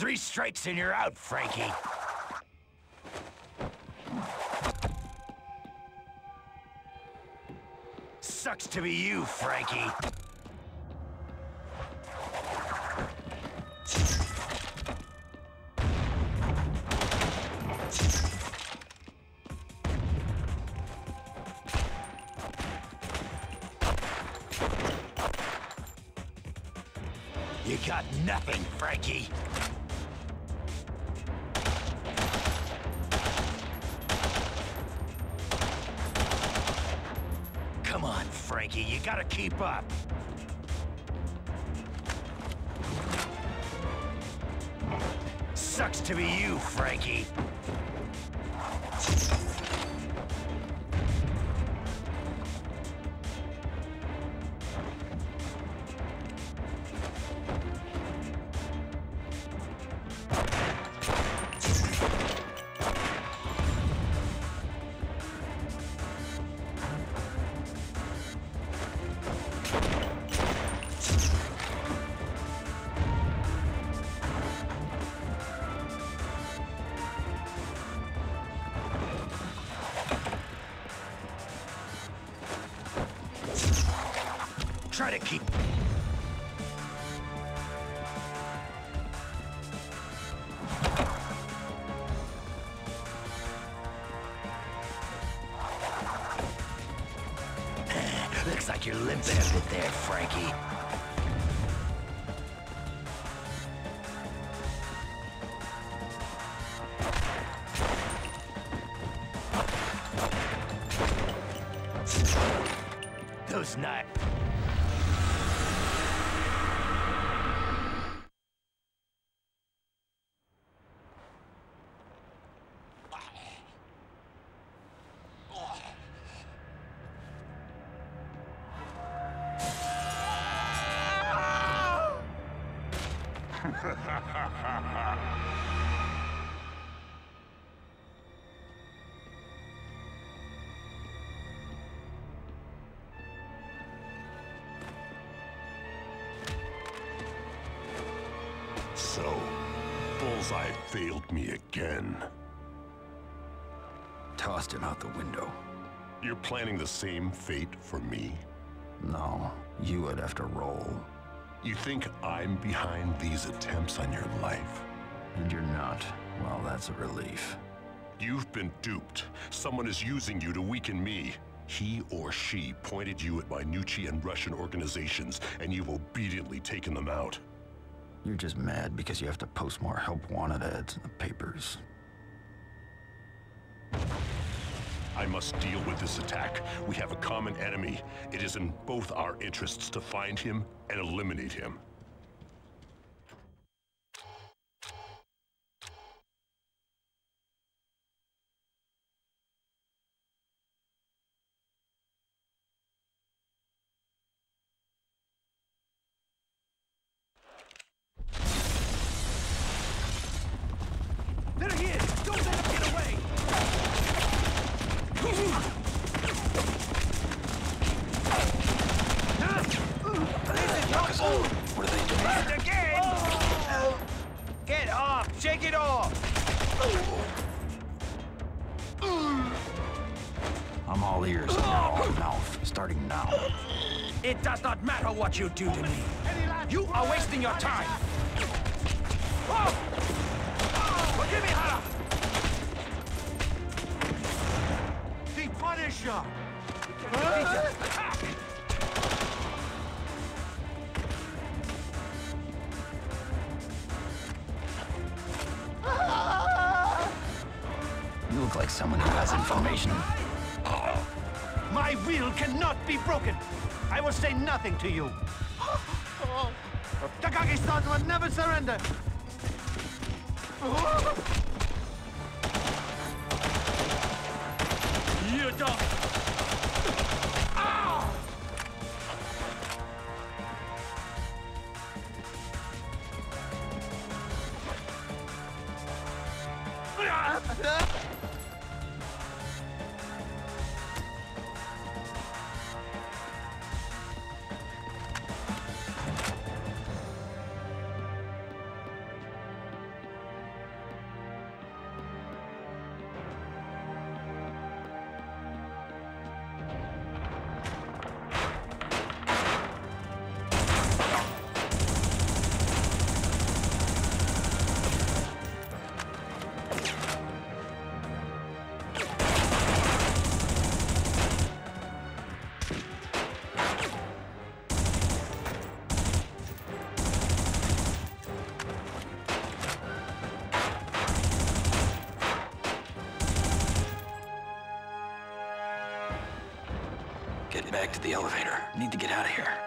Three strikes and you're out, Frankie. Sucks to be you, Frankie. You got nothing, Frankie. Keep up. So, Bullseye failed me again. Tossed him out the window. You're planning the same fate for me? No, you would have to roll. You think I'm behind these attempts on your life? And you're not. Well, that's a relief. You've been duped. Someone is using you to weaken me. He or she pointed you at my Gnucci and Russian organizations, and you've obediently taken them out. You're just mad because you have to post more help wanted ads in the papers. I must deal with this attack. We have a common enemy. It is in both our interests to find him and eliminate him. Do to me. You are wasting your time. Oh! Forgive me, Hara! The Punisher! You look like someone who has information. My will cannot be broken! I will say nothing to you! Never surrender! Back to the elevator. Need to get out of here.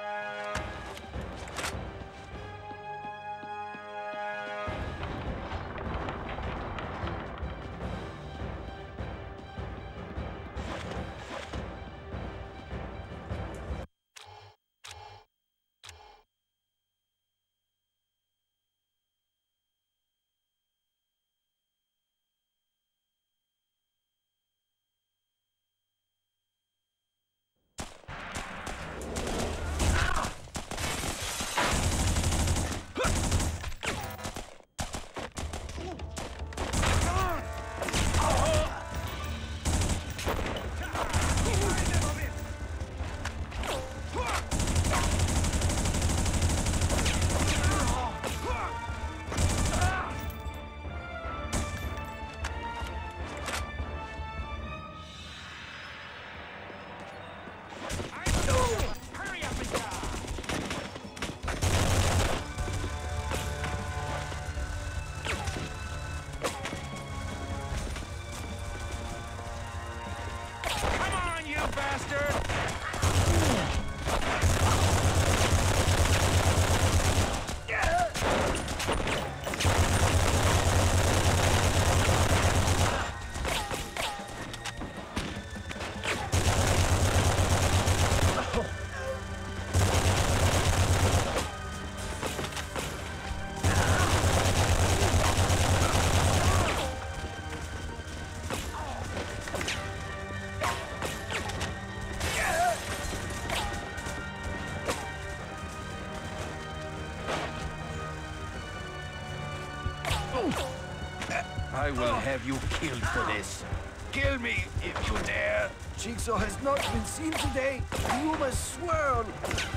Will have you killed for this. Kill me if you dare. Jigsaw has not been seen today. You must. He's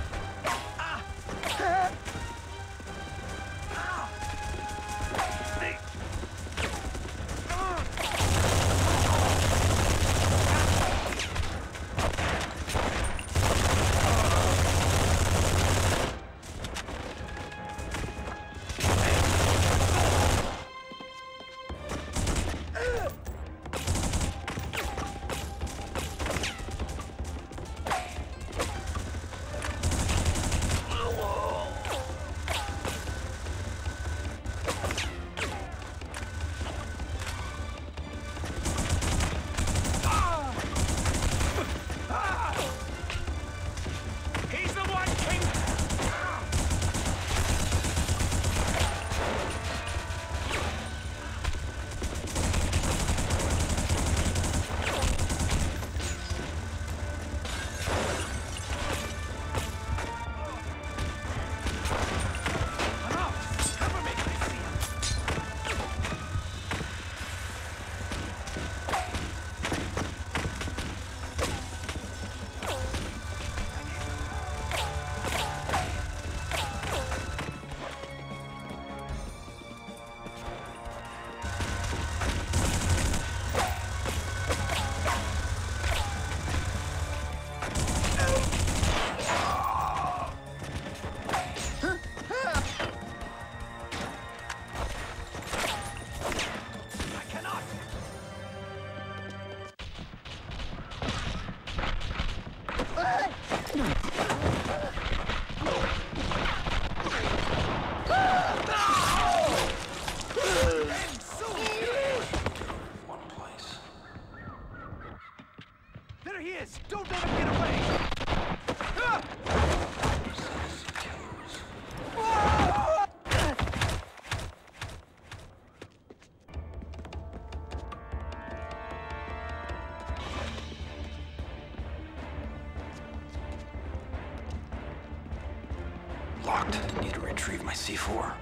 C4.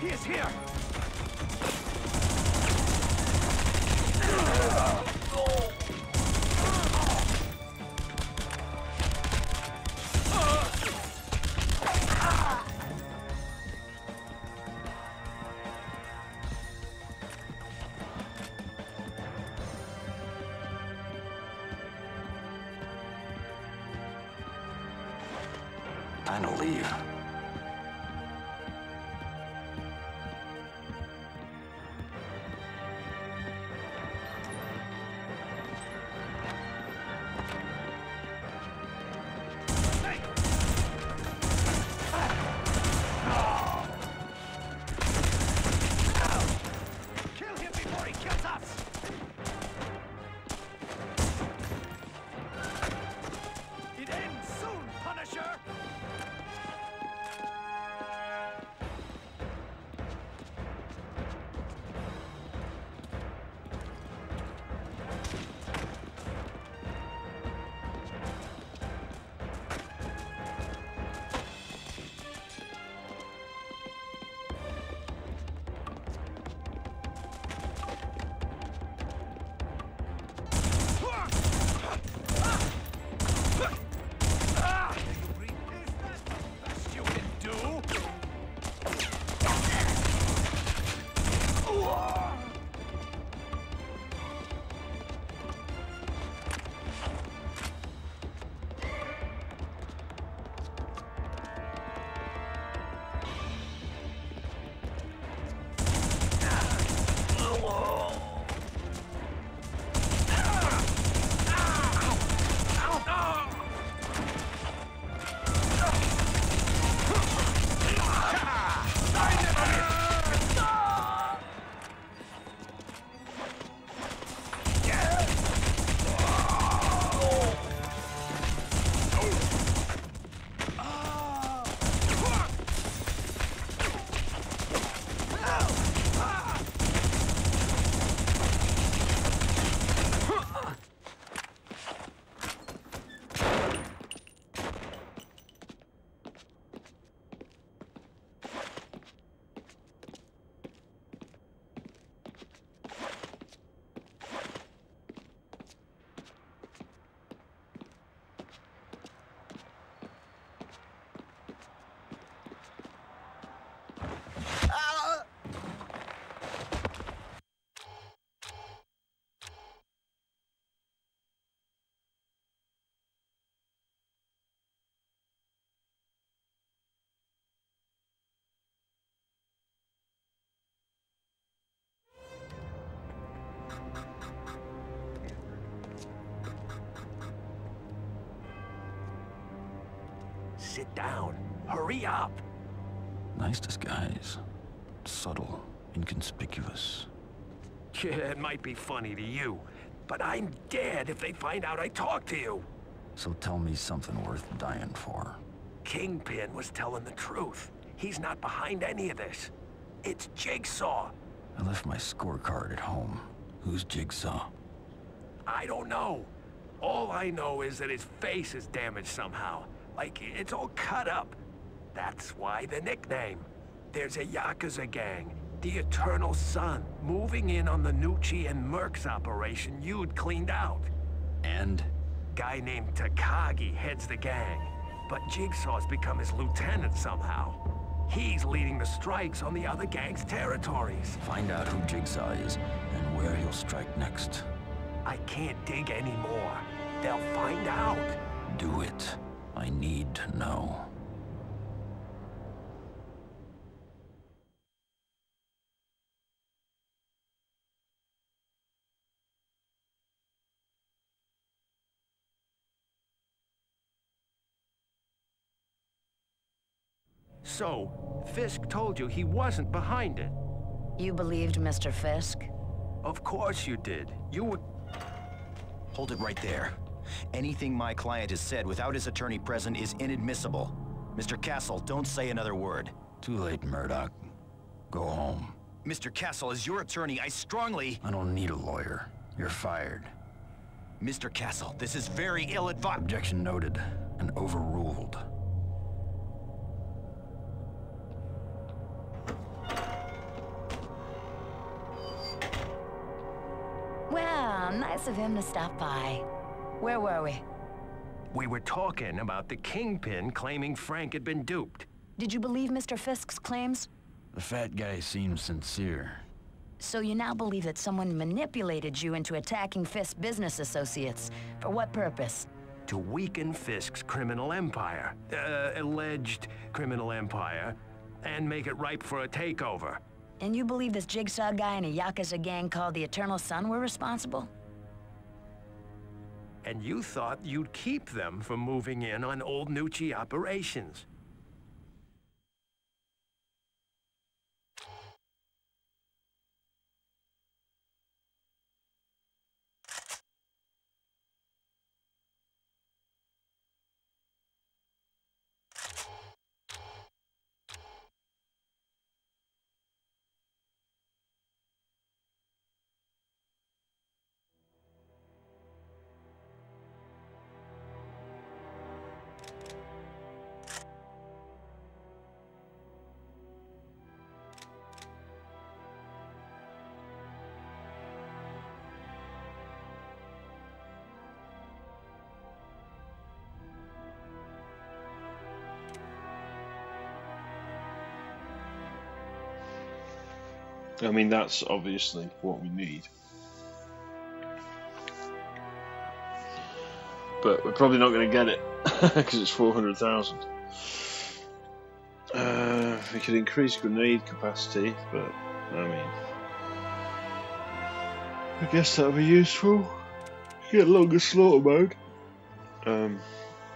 He is here. Sit down. Hurry up. Nice disguise. Subtle, inconspicuous. Yeah, it might be funny to you, but I'm dead if they find out I talked to you. So tell me something worth dying for. Kingpin was telling the truth. He's not behind any of this. It's Jigsaw. I left my scorecard at home. Who's Jigsaw? I don't know. All I know is that his face is damaged somehow. Like, it's all cut up. That's why the nickname. There's a Yakuza gang, the Eternal Sun, moving in on the Gnucci and Mercs operation you'd cleaned out. And? Guy named Takagi heads the gang, but Jigsaw's become his lieutenant somehow. He's leading the strikes on the other gang's territories. Find out who Jigsaw is and where he'll strike next. I can't dig anymore. They'll find out. Do it. I need to know. So, Fisk told you he wasn't behind it. You believed Mr. Fisk? Of course you did. You were... Hold it right there. Anything my client has said without his attorney present is inadmissible. Mr. Castle, don't say another word. Too late, Murdock. Go home. Mr. Castle, as your attorney, I strongly... I don't need a lawyer. You're fired. Mr. Castle, this is very ill-advised... Objection noted and overruled. Well, nice of him to stop by. Where were we? We were talking about the Kingpin claiming Frank had been duped. Did you believe Mr. Fisk's claims? The fat guy seems sincere. So you now believe that someone manipulated you into attacking Fisk's business associates. For what purpose? to weaken Fisk's criminal empire, uh, alleged criminal empire, and make it ripe for a takeover. And you believe this Jigsaw guy and a Yakuza gang called the Eternal Sun were responsible? And you thought you'd keep them from moving in on Old Gnucci operations. I mean, that's obviously what we need. But we're probably not going to get it (laughs) because it's 400,000. Uh, we could increase grenade capacity, but I mean, I guess that'll be useful. Get longer slaughter mode. Um,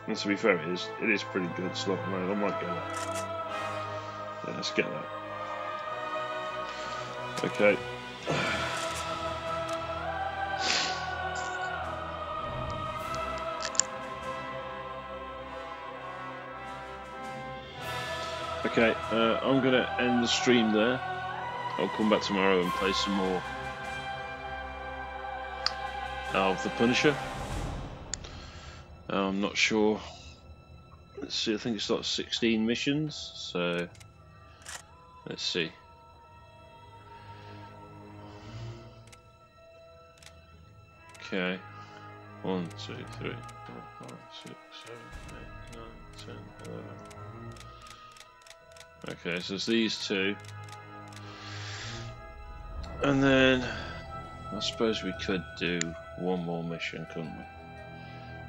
and to be fair, it is, it is pretty good slaughter mode. I might get that. Yeah, let's get that. Okay. Okay, uh, I'm going to end the stream there. I'll come back tomorrow and play some more of The Punisher. I'm not sure. Let's see, I think it's like 16 missions, so let's see. Okay. One, two, three, four, five, six, seven, eight, nine, ten, eleven. Okay, so it's these two. And then I suppose we could do one more mission, couldn't we?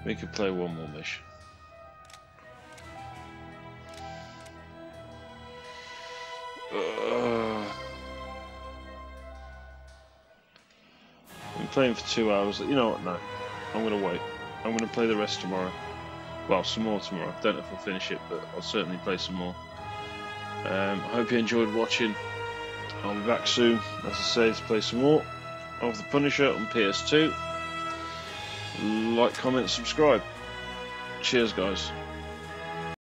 We could play one more mission. Playing for two hours. You know what? No, I'm gonna wait. I'm gonna play the rest tomorrow. Well, some more tomorrow. Don't know if I'll finish it, but I'll certainly play some more. Um, I hope you enjoyed watching. I'll be back soon, as I say, to play some more of The Punisher on PS2. Like, comment, subscribe. Cheers, guys.